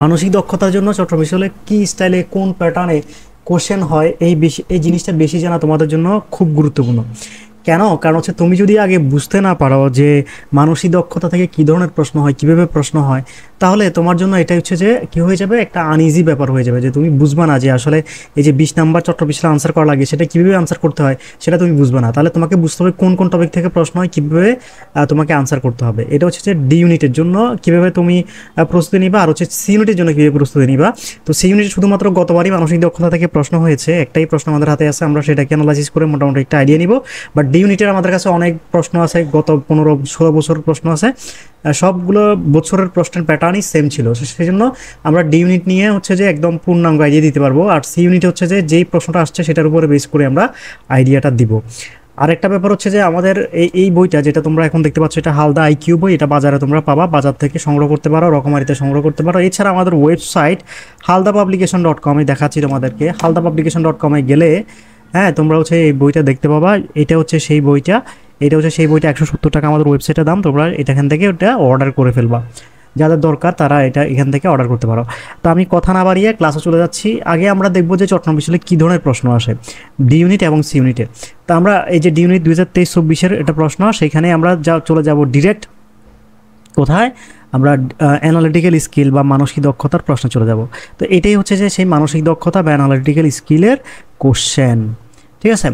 মানসিক দক্ষতার জন্য চট্টগ্রাম বিশ্ববিদ্যালয়ে কি স্টাইলে কোন প্যাটার্নে কোশ্চেন হয়, এই বেশি, এই জিনিসটা বেশি জানা তোমাদের জন্য খুব গুরুত্বপূর্ণ। কেন? কারণ হচ্ছে তুমি যদি আগে বুঝতে না পারো যে মানসিক দক্ষতা থেকে কী ধরনের প্রশ্ন হয়, কীভাবে প্রশ্ন হয় তাহলে তোমার জন্য এটা হচ্ছে যে কী হয়ে যাবে? একটা আনইজি ব্যাপার হয়ে যাবে যে তুমি বুঝবা না যে আসলে এই যে বিশ নাম্বার চট্টগ্রাম বিশ্বের আনসার করা লাগে, সেটা কীভাবে আনসার করতে হয়, সেটা তুমি বুঝবে না। তাহলে তোমাকে বুঝতে হবে কোন কোন টপিক থেকে প্রশ্ন হয়, কীভাবে তোমাকে আনসার করতে হবে। এটা হচ্ছে যে ডি ইউনিটের জন্য কীভাবে তুমি প্রস্তুতি নিবা, আর হচ্ছে সি ইউনিটের জন্য কীভাবে প্রস্তুতি নিবা। তো সি ইউনিট শুধুমাত্র গতবারই মানসিক দক্ষতা থেকে প্রশ্ন হয়েছে, একটাই প্রশ্ন আমাদের হাতে আছে, আমরা সেটাকে অ্যানালাইসিস করে মোটামুটি একটা আইডিয়া নিব। বাট ডি ইউনিটের আমাদের কাছে অনেক প্রশ্ন আছে, গত পনেরো, ষোলো বছর প্রশ্ন আছে। সবগুলো বছরের প্রশ্নের প্যাটার্নই সেম ছিল। সেই জন্য আমরা ডি ইউনিট নিয়ে হচ্ছে যে একদম পূর্ণাঙ্গ আইডিয়া দিতে পারব। আর সি ইউনিট হচ্ছে যে যেই প্রশ্নটা আসছে সেটার উপরে বেস করে আমরা আইডিয়াটা দিব। আরেকটা ব্যাপার হচ্ছে যে আমাদের এই এই বইটা যেটা তোমরা এখন দেখতে পাচ্ছ, এটা হালদা আইকিউ বই, এটা বাজারে তোমরা পাবা, বাজার থেকে সংগ্রহ করতে পারো, রকমারিতে সংগ্রহ করতে পারো। এছাড়া আমাদের ওয়েবসাইট হালদা পাবলিকেশন ডট কমে দেখাচ্ছি তোমাদেরকে। হালদা পাবলিকেশন ডট কমে গেলে হ্যাঁ তোমরা হচ্ছে এই বইটা দেখতে পাবা। এটা হচ্ছে সেই বইটা। এটা হচ্ছে সেই বইটা একশো সত্তর টাকা আমাদের ওয়েবসাইটে দাম, তোমরা এখান থেকে ওটা অর্ডার করে ফেলবা। যাদের দরকার তারা এটা এখান থেকে অর্ডার করতে পারো। তো আমি কথা না বাড়িয়ে ক্লাসে চলে যাচ্ছি। আগে আমরা দেখব যে চট্টগ্রাম বিশ্বলে কী ধরনের প্রশ্ন আসে। ডি ইউনিট এবং সি ইউনিটে তো আমরা এই যে ডি ইউনিট দুই হাজার তেইশ চব্বিশের এটা প্রশ্ন, সেখানে আমরা যা চলে যাব ডিরেক্ট কোথায়? আমরা অ্যানালিটিক্যাল স্কিল বা মানসিক দক্ষতার প্রশ্ন চলে যাব। তো এটাই হচ্ছে যে সেই মানসিক দক্ষতা বা অ্যানালিটিক্যাল স্কিলের কোশ্চেন ঠিক আছে?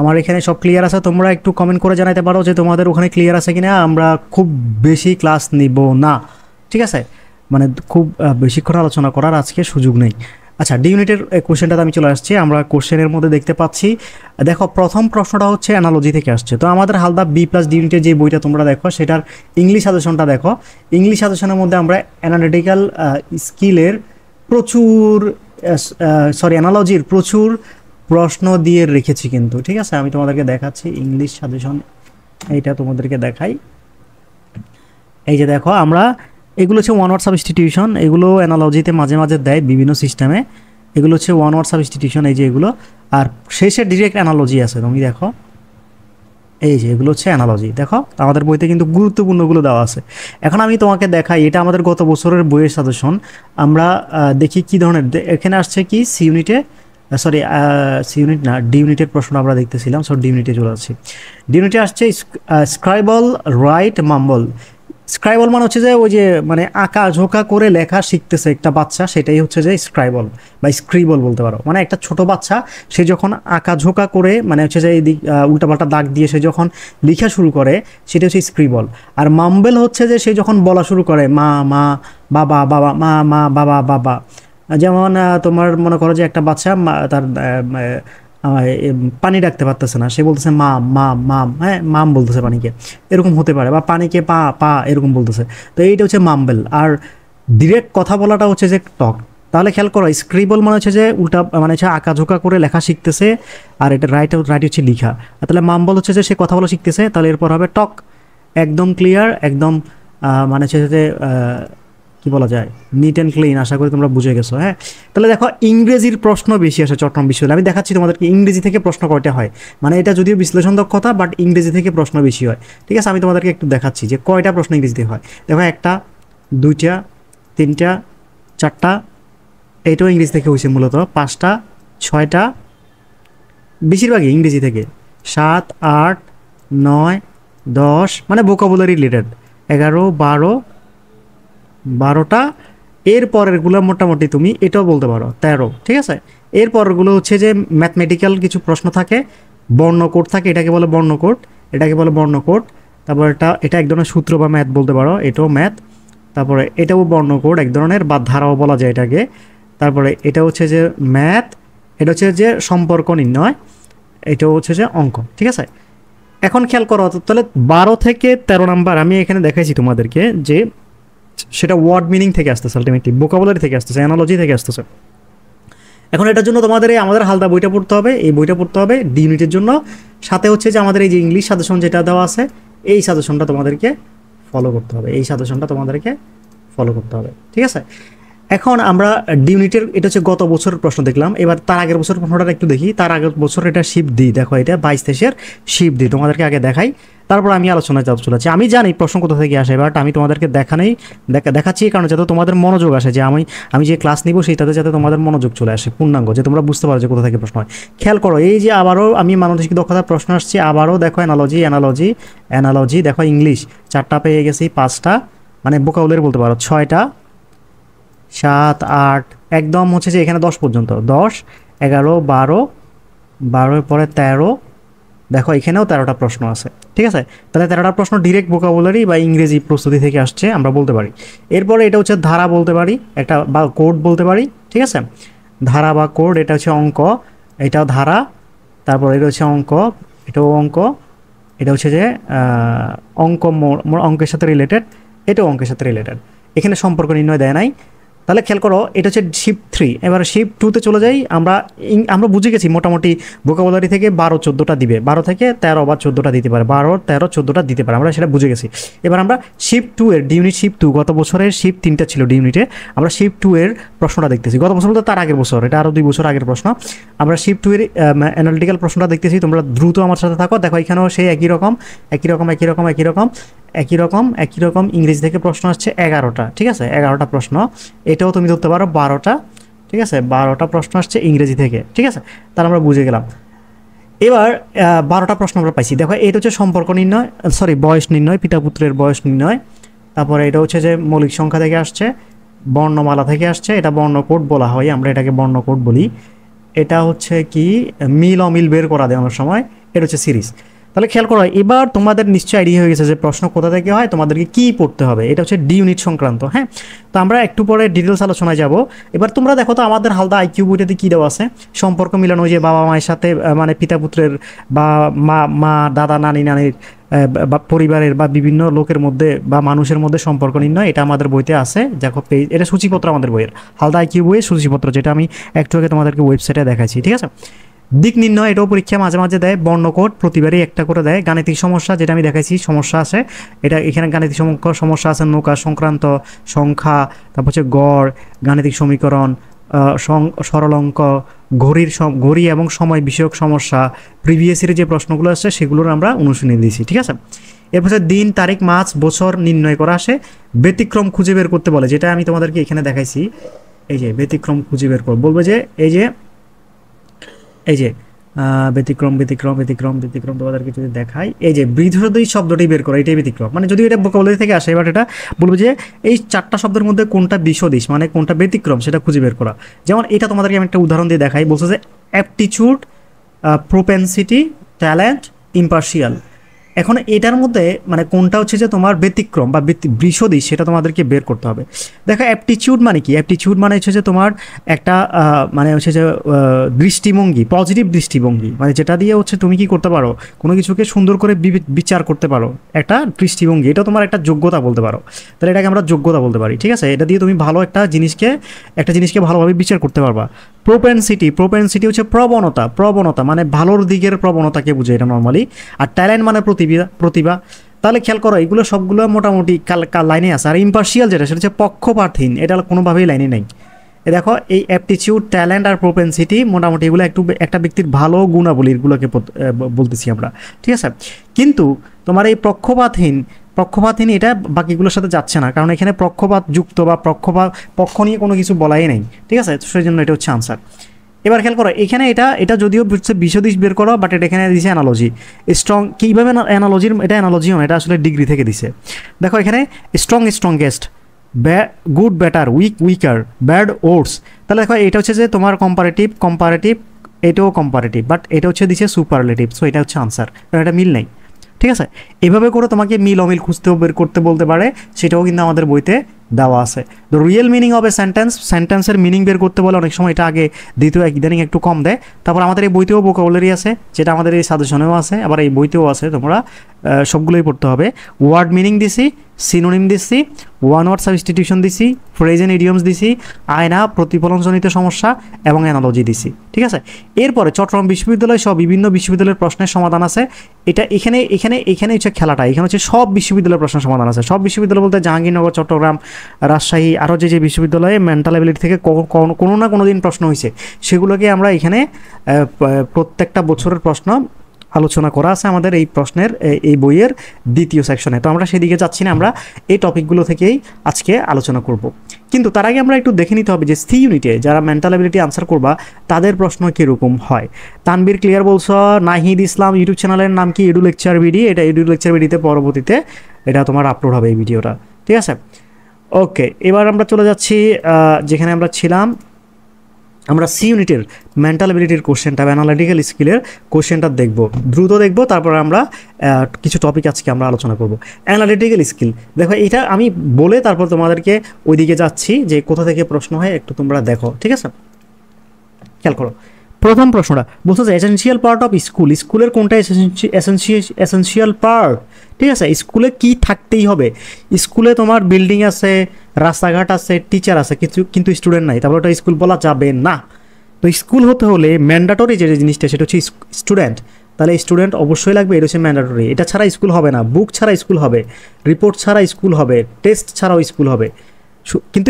আমার এখানে সব ক্লিয়ার আছে, তোমরা একটু কমেন্ট করে জানাতে পারো যে তোমাদের ওখানে ক্লিয়ার আছে কিনা, আমরা খুব বেশি ক্লাস নিব না, ঠিক আছে? মানে খুব বেশিক্ষণ আলোচনা করার আজকে সুযোগ নেই। আচ্ছা ডি ইউনিটের কোশ্চেনটাতে আমি চলে আসছি, আমরা কোশ্চেনের মধ্যে দেখতে পাচ্ছি। দেখো, প্রথম প্রশ্নটা হচ্ছে অ্যানালজি থেকে আসছে। তো আমাদের হালদা বি প্লাস ডি ইউনিটের যে বইটা তোমরা দেখো, সেটার ইংলিশ সাজেশনটা দেখো। ইংলিশ সাজেশনের মধ্যে আমরা অ্যানালিটিক্যাল স্কিলের প্রচুর সরি অ্যানালজির প্রচুর প্রশ্ন দিয়ে রেখেছি কিন্তু, ঠিক আছে? আমি তোমাদেরকে দেখাচ্ছি ইংলিশ সাজেশন এইটা তোমাদেরকে দেখাই। এই যে দেখো, আমরা, এগুলো হচ্ছে ওয়ান ওয়ার্ড সাবস্টিটিউশন এগুলো অ্যানালজিতে মাঝে মাঝে দেয় বিভিন্ন সিস্টেমে এগুলো হচ্ছে ওয়ান ওয়ার্ড সাবস্টিটিউশন এই যে এগুলো। আর শেষে ডিরেক্ট অ্যানালজি আছে, তুমি দেখো। এই যে এগুলো হচ্ছে অ্যানালজি দেখো? আমাদের বইতে কিন্তু গুরুত্বপূর্ণগুলো দেওয়া আছে। এখন আমি তোমাকে দেখাই, এটা আমাদের গত বছরের বইয়ের সাজেশন আমরা দেখি কি ধরনের, এখানে আসছে কি সি ইউনিটে সরি সি ইউনিট না ডি ইউনিটের প্রশ্ন আমরা দেখতেছিলাম সো ডি ইউনিটে চলে আসছি। ডি ইউনিটে আসছে স্ক্রাইবল রাইট মাম্বল স্ক্রাইবল মানে হচ্ছে যে ওই যে মানে আঁকা, ঝোঁকা করে লেখা শিখতেছে একটা বাচ্চা, সেটাই হচ্ছে যে স্ক্রাইবল বা স্ক্রিবল বলতে পারো। মানে একটা ছোট বাচ্চা, সে যখন আঁকা, ঝোঁকা করে মানে হচ্ছে যে এই দিক উল্টাপাল্টা দাগ দিয়ে সে যখন লেখা শুরু করে, সেটা হচ্ছে স্ক্রিবল আর মাম্বেল হচ্ছে যে সে যখন বলা শুরু করে, মা মা, বাবা বাবা, মা মা, বাবা বাবা। যেমন তোমার মনে করো যে একটা বাচ্চা তার পানি ডাকতে পারতেছে না। সে বলতেছে মা মা মাম। হ্যাঁ মাম বলতেছে পানিকে। এরকম হতে পারে বা পানিকে পা পা, এরকম বলতেছে। তো এইটা হচ্ছে মাম্বেল। আর ডিরেক্ট কথা বলাটা হচ্ছে যে টক। তাহলে খেয়াল করো স্ক্রিবল মানে হচ্ছে যে উল্টা মানে হচ্ছে আঁকাঝোঁকা করে লেখা শিখতেছে, আর এটা রাইট রাইট হচ্ছে লিখা। তাহলে মাম্বল হচ্ছে যে সে কথা বলা শিখতেছে, তাহলে এরপর হবে টক। একদম ক্লিয়ার একদম মানে হচ্ছে যে কি বলা যায় নিট অ্যান্ড ক্লিন আশা করি তোমরা বুঝে গেছো হ্যাঁ? তাহলে দেখো, ইংরেজির প্রশ্ন বেশি আসে চট্টগ্রাম বিশ্ববিদ্যালয়ে। আমি দেখাচ্ছি তোমাদেরকে ইংরেজি থেকে প্রশ্ন কয়টা হয়। মানে এটা যদিও বিশ্লেষণ দক্ষতা বাট ইংরেজি থেকে প্রশ্ন বেশি হয়। ঠিক আছে, আমি তোমাদেরকে একটু দেখাচ্ছি যে কয়টা প্রশ্ন ইংরেজিতে হয়। দেখো, একটা, দুইটা, তিনটা, চারটা, এইটাও ইংরেজি থেকে হয়েছে মূলত। পাঁচটা, ছয়টা, বেশিরভাগই ইংরেজি থেকে। সাত, আট, নয়, দশ মানে ভোকাবুলারি রিলেটেড এগারো, বারো বারোটা, এর পরেরগুলো মোটামুটি তুমি এটাও বলতে পারো, তেরো, ঠিক আছে? এর পরেরগুলো হচ্ছে যে ম্যাথমেটিক্যাল কিছু প্রশ্ন থাকে বর্ণকোট থাকে, এটাকে বলে বর্ণকোট এটাকে বলে বর্ণকোট তারপর এটা এটা এক ধরনের সূত্র বা ম্যাথ বলতে পারো, এটাও ম্যাথ তারপরে এটাও বর্ণকোড এক ধরনের, বা ধারাও বলা যায় এটাকে, তারপরে এটা হচ্ছে যে ম্যাথ এটা হচ্ছে যে সম্পর্ক নির্ণয়, এটাও হচ্ছে যে অঙ্ক, ঠিক আছে? এখন খেয়াল করো, তাহলে বারো থেকে তেরো নাম্বার আমি এখানে দেখাইছি তোমাদেরকে যে সেটা ওয়ার্ড মিনিং থেকে আসতেছে আলটিমেটলি ভোকাবুলারি থেকে আসতেছে অ্যানালজি থেকে আসতেছে। এখন এটার জন্য তোমাদের এই আমাদের হালদা বইটা পড়তে হবে, এই বইটা পড়তে হবে ডি ইউনিটের জন্য। সাথে হচ্ছে যে আমাদের এই যে ইংলিশ সাজেশন যেটা দেওয়া আছে, এই সাজেশনটা তোমাদেরকে ফলো করতে হবে, এই সাজেশনটা তোমাদেরকে ফলো করতে হবে, ঠিক আছে? এখন আমরা ডিউনিটের, এটা হচ্ছে গত বছরের প্রশ্ন দেখলাম। এবার তার আগের বছর প্রশ্নটা একটু দেখি। তার আগের বছর এটা শিপ দিই দেখো এটা বাইশ তেইশের শিপ দিই তোমাদেরকে আগে দেখাই। তারপর আমি আলোচনায় যাব চলেছি। আমি জানি প্রশ্ন কোথা থেকে আসে, বাট আমি তোমাদেরকে দেখানেই দেখা, দেখাচ্ছি কারণে যাতে তোমাদের মনোযোগ আসে যে আমি আমি যে ক্লাস নিব সেইটাতে যাতে তোমাদের মনোযোগ চলে আসে, পূর্ণাঙ্গ, যে তোমরা বুঝতে পারো যে কোথা থেকে প্রশ্ন হয়। খেয়াল করো, এই যে আবারও আমি মানসিক দক্ষতার প্রশ্ন আসছে, আবারও দেখো অ্যানালজি অ্যানালজি অ্যানালজি দেখো ইংলিশ চারটা পেয়ে গেছি, পাঁচটা মানে বোকাউলের বলতে পারো, ছয়টা সাত, আট, একদম হচ্ছে যে এখানে দশ পর্যন্ত। দশ, এগারো, বারো, বারোর পরে তেরো। দেখো, এখানেও তেরোটা প্রশ্ন আছে, ঠিক আছে? তাহলে তেরোটা প্রশ্ন ডিরেক্ট ভোকাবুলারি বা ইংরেজি প্রস্তুতি থেকে আসছে, আমরা বলতে পারি। এরপরে এটা হচ্ছে ধারা বলতে পারি, একটা বা কোড বলতে পারি, ঠিক আছে? ধারা বা কোড এটা হচ্ছে অঙ্ক, এটাও ধারা, তারপর এটা হচ্ছে অঙ্ক, এটাও অঙ্ক, এটা হচ্ছে যে অঙ্ক অঙ্কের সাথে রিলেটেড এটাও অঙ্কের সাথে রিলেটেড এখানে সম্পর্ক নির্ণয় দেয় নাই। তাহলে খেয়াল করো, এটা হচ্ছে শিপ থ্রি এবার শিপ টুতে চলে যাই, আমরা আমরা বুঝে গেছি মোটামুটি ভোকাবুলারি থেকে বারো চোদ্দোটা দিবে। বারো থেকে তেরো বা চোদ্দোটা দিতে পারে। বারো, তেরো, চোদ্দোটা দিতে পারে। আমরা সেটা বুঝে গেছি। এবার আমরা শিপ টু এর ডিউনিট শিপ টু গত বছরের শিপ তিনটা ছিল ডিউনিটে আমরা শিপ টু এর প্রশ্নটা দেখতেছি। গত বছর বলতে তার আগের বছর, এটা আরও দুই বছর আগের প্রশ্ন। আমরা শিপ টু এর অ্যানালিটিক্যাল প্রশ্নটা দেখতেছি, তোমরা দ্রুত আমার সাথে থাকো। দেখো, এখানেও সেই একই রকম একই রকম একই রকম একই রকম। একই রকম একই রকম ইংরেজি থেকে প্রশ্ন আসছে এগারোটা, ঠিক আছে? এগারোটা প্রশ্ন। এটাও তুমি ধরতে পারো বারোটা, ঠিক আছে? বারোটা প্রশ্ন আসছে ইংরেজি থেকে, ঠিক আছে? তাহলে আমরা বুঝে গেলাম। এবার বারোটা প্রশ্ন আমরা পাইছি। দেখো, এটা হচ্ছে সম্পর্ক নির্ণয় সরি বয়স নির্ণয় পিতা পুত্রের বয়স নির্ণয়। তারপরে এটা হচ্ছে যে মৌলিক সংখ্যা থেকে আসছে, বর্ণমালা থেকে আসছে, এটা বর্ণকোড বলা হয়, আমরা এটাকে বর্ণকোড বলি। এটা হচ্ছে কি, মিল অমিল বের করা দেয় অনেক সময়, এটা হচ্ছে সিরিজ। তাহলে খেয়াল করো, এবার তোমাদের নিশ্চয়ই আইডিয়া হয়ে গেছে যে প্রশ্ন কোথা থেকে হয়, তোমাদেরকে কি পড়তে হবে? এটা হচ্ছে ডি ইউনিট সংক্রান্ত হ্যাঁ? তো আমরা একটু পরে ডিটেলস আলোচনায় যাব। এবার তোমরা দেখো তো আমাদের হালদা আইকিউ বইটাতে কী দেওয়া আছে? সম্পর্ক মিলানো ওই যে বাবা মায়ের সাথে মানে পিতা পুত্রের বা মা মা, দাদা, নানি, নানির বা পরিবারের বা বিভিন্ন লোকের মধ্যে বা মানুষের মধ্যে সম্পর্ক নির্ণয় এটা আমাদের বইতে আছে। দেখো পেজ, এটা সূচিপত্র আমাদের বইয়ের, হালদা আইকিউ বইয়ের সূচিপত্র যেটা আমি একটু আগে তোমাদেরকে ওয়েবসাইটে দেখাচ্ছি ঠিক আছে? দিক নির্ণয় এটাও পরীক্ষা মাঝে মাঝে দেয় বর্ণকোড প্রতিবারই একটা করে দেয়। গাণিতিক সমস্যা যেটা আমি দেখাইছি, সমস্যা আছে। এটা এখানে গাণিতিক সম- সমস্যা আছে নৌকা সংক্রান্ত, সংখ্যা, তারপর হচ্ছে গড়, গাণিতিক সমীকরণ সরল অঙ্ক ঘড়ির ঘড়ি এবং সময় বিষয়ক সমস্যা প্রিভিয়াস যে প্রশ্নগুলো আছে সেগুলোর আমরা অনুশীলনী দিয়েছি, ঠিক আছে? এরপর দিন, তারিখ, মাস, বছর নির্ণয় করা আসে। ব্যতিক্রম খুঁজে বের করতে বলে, যেটা আমি তোমাদেরকে এখানে দেখাইছি। এই যে ব্যতিক্রম খুঁজে বের কর বলবে যে, এই যে এই যে ব্যতিক্রম ব্যতিক্রম ব্যতিক্রম ব্যতিক্রম তোমাদেরকে যদি দেখাই, এই যে বৃদ্ধি শব্দটি বের করা, এটাই ব্যতিক্রম। মানে যদি এটা ভোকাবুলারি থেকে আসে, এবার এটা বলব যে এই চারটা শব্দের মধ্যে কোনটা বিশদিশ মানে কোনটা ব্যতিক্রম, সেটা খুঁজে বের করা। যেমন এটা তোমাদেরকে আমি একটা উদাহরণ দিয়ে দেখাই, বলছে যে অ্যাপটিচিউড প্রোপেন্সিটি ট্যালেন্ট ইম্পার্শিয়াল এখন এটার মধ্যে মানে কোনটা হচ্ছে যে তোমার ব্যতিক্রম বা বৃষদিশ সেটা তোমাদেরকে বের করতে হবে। দেখো অ্যাপটিচিউড মানে কি? অ্যাপটিচিউড মানে হচ্ছে যে তোমার একটা মানে হচ্ছে যে দৃষ্টিভঙ্গি পজিটিভ দৃষ্টিভঙ্গি। মানে যেটা দিয়ে হচ্ছে তুমি কি করতে পারো? কোনো কিছুকে সুন্দর করে বিচার করতে পারো। একটা দৃষ্টিভঙ্গি, এটা তোমার একটা যোগ্যতা বলতে পারো। তাহলে এটাকে আমরা যোগ্যতা বলতে পারি, ঠিক আছে? এটা দিয়ে তুমি ভালো একটা জিনিসকে একটা জিনিসকে ভালোভাবে বিচার করতে পারবা। প্রোপেন্সিটি প্রোপেন্সিটি হচ্ছে প্রবণতা। প্রবণতা মানে ভালোর দিকের প্রবণতাকে বুঝে এটা নর্মালি আর ট্যালেন্ট মানে প্রতিভা প্রতিভা। তাহলে খেয়াল করো, এগুলো সবগুলো মোটামুটি কাল লাইনে আছে। আর ইম্পার্শিয়াল যেটা, সেটা হচ্ছে পক্ষপাতহীন। এটা কোনোভাবেই লাইনে নেই। এ দেখো, এই অ্যাপটিচিউড ট্যালেন্ট আর প্রোপেন্সিটি মোটামুটি এগুলো একটু একটা ব্যক্তির ভালো গুণাবলী এগুলোকে বলতেছি আমরা। ঠিক আছে? কিন্তু তোমার এই পক্ষপাতহীন পক্ষপাতহীন এটা বাকিগুলোর সাথে যাচ্ছে না। কারণ এখানে পক্ষপাত যুক্ত বা পক্ষপাত পক্ষ নিয়ে কোনো কিছু বলাই নেই। ঠিক আছে? সেই জন্য এটা হচ্ছে আনসার এবার খেয়াল করো, এখানে এটা এটা যদিও হচ্ছে বিশদিশ বের করো বাট এটা এখানে দিছে অ্যানালজি স্ট্রং কীভাবে অ্যানালজির এটা অ্যানালজি না এটা আসলে ডিগ্রি থেকে দিছে। দেখো এখানে strong strongest good better weak weaker bad oats তাহলে দেখো, এটা হচ্ছে যে তোমার কম্পারেটিভ কম্পারেটিভ এটাও কম্পারেটিভ বাট এটা হচ্ছে দিছে সুপারলেটিভ সো এটা হচ্ছে আনসার কারণ এটা মিল নেই। ঠিক আছে? এভাবে করে তোমাকে মিল অমিল খুঁজতেও বের করতে বলতে পারে, সেটাও কিন্তু আমাদের বইতে দেওয়া আছে। The real meaning of a sentence সেন্টেন্সের মিনিং বের করতে বলে অনেক সময় এটা আগে দ্বিতীয় ইদানিং একটু কম দেয়। তারপর আমাদের এই বইতেও ভোকাবুলারি আছে, যেটা আমাদের এই সাজেশনেও আছে, আবার এই বইতেও আছে, তোমরা সবগুলোই পড়তে হবে। ওয়ার্ড মিনিং দিছি সিনোনিম দিছি ওয়ান ওয়ার্ড সাবস্টিটিউশন দিছি ফ্রেজেন ইডিয়মস দিছি, আয়না, প্রতিফলনজনিত সমস্যা এবং অ্যানালজি দিছি, ঠিক আছে? এরপরে চট্টগ্রাম বিশ্ববিদ্যালয় সব বিভিন্ন বিশ্ববিদ্যালয়ের প্রশ্নের সমাধান আছে। এটা এখানে এখানে এখানে হচ্ছে খেলাটা, এখানে হচ্ছে সব বিশ্ববিদ্যালয়ের প্রশ্নের সমাধান আছে। সব বিশ্ববিদ্যালয় বলতে জাহাঙ্গীরনগর, চট্টগ্রাম রাজশাহী আরও যে যে বিশ্ববিদ্যালয়ে মেন্টাল অ্যাবিলিটি থেকে কোনো- না কোনো দিন প্রশ্ন হয়েছে, সেগুলোকে আমরা এখানে প্রত্যেকটা বছরের প্রশ্ন আলোচনা করা আছে আমাদের এই প্রশ্নের এই বইয়ের দ্বিতীয় সেকশনে তো আমরা সেদিকে যাচ্ছি না, আমরা এই টপিকগুলো থেকেই আজকে আলোচনা করব। কিন্তু তার আগে আমরা একটু দেখে নিতে হবে যে সি ইউনিটে যারা মেন্টাল অ্যাবিলিটি আনসার করবা, তাদের প্রশ্ন কীরকম হয়? তানবীর ক্লিয়ার বলছ, নাহিদ ইসলাম ইউটিউব চ্যানেলের নাম কি? এডু লেকচার বিডি, এটা এডু লেকচার বিডিতে পরবর্তীতে এটা তোমার আপলোড হবে এই ভিডিওটা। ঠিক আছে? ওকে এবার আমরা চলে যাচ্ছি যেখানে আমরা ছিলাম। আমরা সি ইউনিটের মেন্টাল অ্যাবিলিটির কোশ্চেনটা অ্যানালিটিক্যাল স্কিলের কোশ্চেনটা দেখব। দ্রুত দেখব, তারপর আমরা কিছু টপিক আজকে আমরা আলোচনা করব। অ্যানালিটিক্যাল স্কিল দেখো এটা আমি বলে তারপর তোমাদেরকে ওইদিকে যাচ্ছি যে কোথা থেকে প্রশ্ন হয় একটু তোমরা দেখো, ঠিক আছে? খেয়াল করো। প্রথম প্রশ্নটা, বলছে যে এসেন্সিয়াল পার্ট অফ স্কুল স্কুলের কোনটা এসেন্সিয়াল পার্ট ঠিক আছে স্কুলে কি থাকতেই হবে? স্কুলে তোমার বিল্ডিং আছে, রাস্তাঘাট আছে টিচার আছে কিছু কিন্তু স্টুডেন্ট নাই তারপরে ওটা স্কুল বলা যাবে না। তো স্কুল হতে হলে ম্যান্ডাটরি যে জিনিসটা, সেটা হচ্ছে স্টুডেন্ট তাহলে স্টুডেন্ট অবশ্যই লাগবে, এটা হচ্ছে ম্যান্ডাটরি এটা ছাড়া স্কুল হবে না বুক ছাড়া স্কুল হবে রিপোর্ট ছাড়া স্কুল হবে টেস্ট ছাড়াও স্কুল হবে। কিন্তু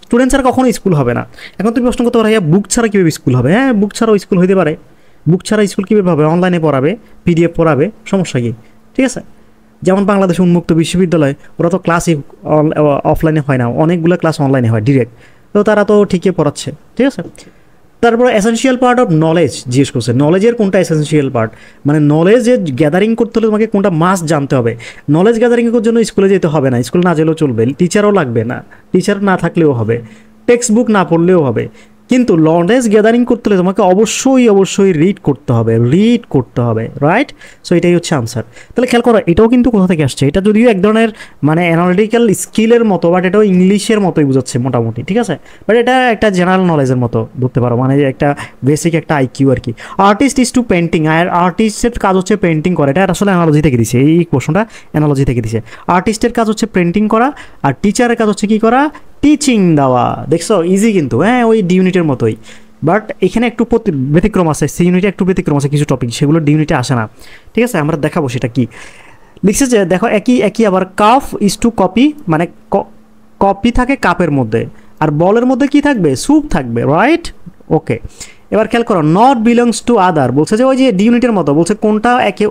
স্টুডেন্ট ছাড়া কখনো স্কুল হবে না। এখন তুমি প্রশ্ন করতে পারো বুক ছাড়া কীভাবে স্কুল হবে? হ্যাঁ বুক ছাড়াও স্কুল হইতে পারে। বুক ছাড়া স্কুল কীভাবে হবে? অনলাইনে পড়াবে পিডিএফ পড়াবে, সমস্যা কী? ঠিক আছে? যেমন বাংলাদেশ উন্মুক্ত বিশ্ববিদ্যালয়, ওরা তো ক্লাসই অফলাইনে হয় না, অনেকগুলো ক্লাস অনলাইনে হয় ডিরেক্ট তো তারা তো ঠিকই পড়াচ্ছে, ঠিক আছে? তারপর এসেন্সিয়াল পার্ট অফ নলেজ জিজ্ঞেস করছে নলেজের কোনটা এসেন্সিয়াল পার্ট মানে নলেজের গ্যাদারিং করতে হলে তোমাকে কোনটা মাস জানতে হবে। নলেজ গ্যাদারিংয়ের জন্য স্কুলে যেতে হবে না স্কুল না যেলেও চলবে। টিচারও লাগবে না। টিচার না থাকলেও হবে। টেক্সট বুক না পড়লেও হবে। কিন্তু নলেজ গ্যাদারিং করতে হলে তোমাকে অবশ্যই অবশ্যই রিড করতে হবে রিড করতে হবে রাইট সো এটাই হচ্ছে আনসার তাহলে খেয়াল করো, এটাও কিন্তু কোথা থেকে আসছে? এটা যদিও এক ধরনের মানে অ্যানালিটিক্যাল স্কিলের মতো বাট এটাও ইংলিশের মতোই বোঝাচ্ছে মোটামুটি, ঠিক আছে? বাট এটা একটা জেনারেল নলেজের মতো ধরতে পারো মানে একটা বেসিক একটা আইকিউ আর কি। আর্টিস্ট ইজ টু পেন্টিং আর আর্টিস্টের কাজ হচ্ছে পেন্টিং করা, এটা আসলে অ্যানালজি থেকে দিছে, এই প্রশ্নটা অ্যানালজি থেকে দিছে। আর্টিস্টের কাজ হচ্ছে পেন্টিং করা, আর টিচারের কাজ হচ্ছে কি করা? টিচিং দেওয়া। দেখছ? ইজি কিন্তু। হ্যাঁ ওই ডি ইউনিটের মতোই। বাট এখানে একটু ব্যতিক্রম আছে। সি ইউনিটে একটু ব্যতিক্রম আছে কিছু টপিক সেগুলো ডি ইউনিটে আসে না। ঠিক আছে? আমরা দেখাবো সেটা কি। লিখছে যে, দেখো, একই একই আবার কাফ ইজ টু কপি মানে কপি থাকে কাপের মধ্যে। আর বলের মধ্যে কি থাকবে? স্যুপ থাকবে রাইট ওকে এবার খেয়াল করো নট বিলংস টু আদার বলছে যে ওই যে ডি ইউনিটের মতো, বলছে কোনটা একে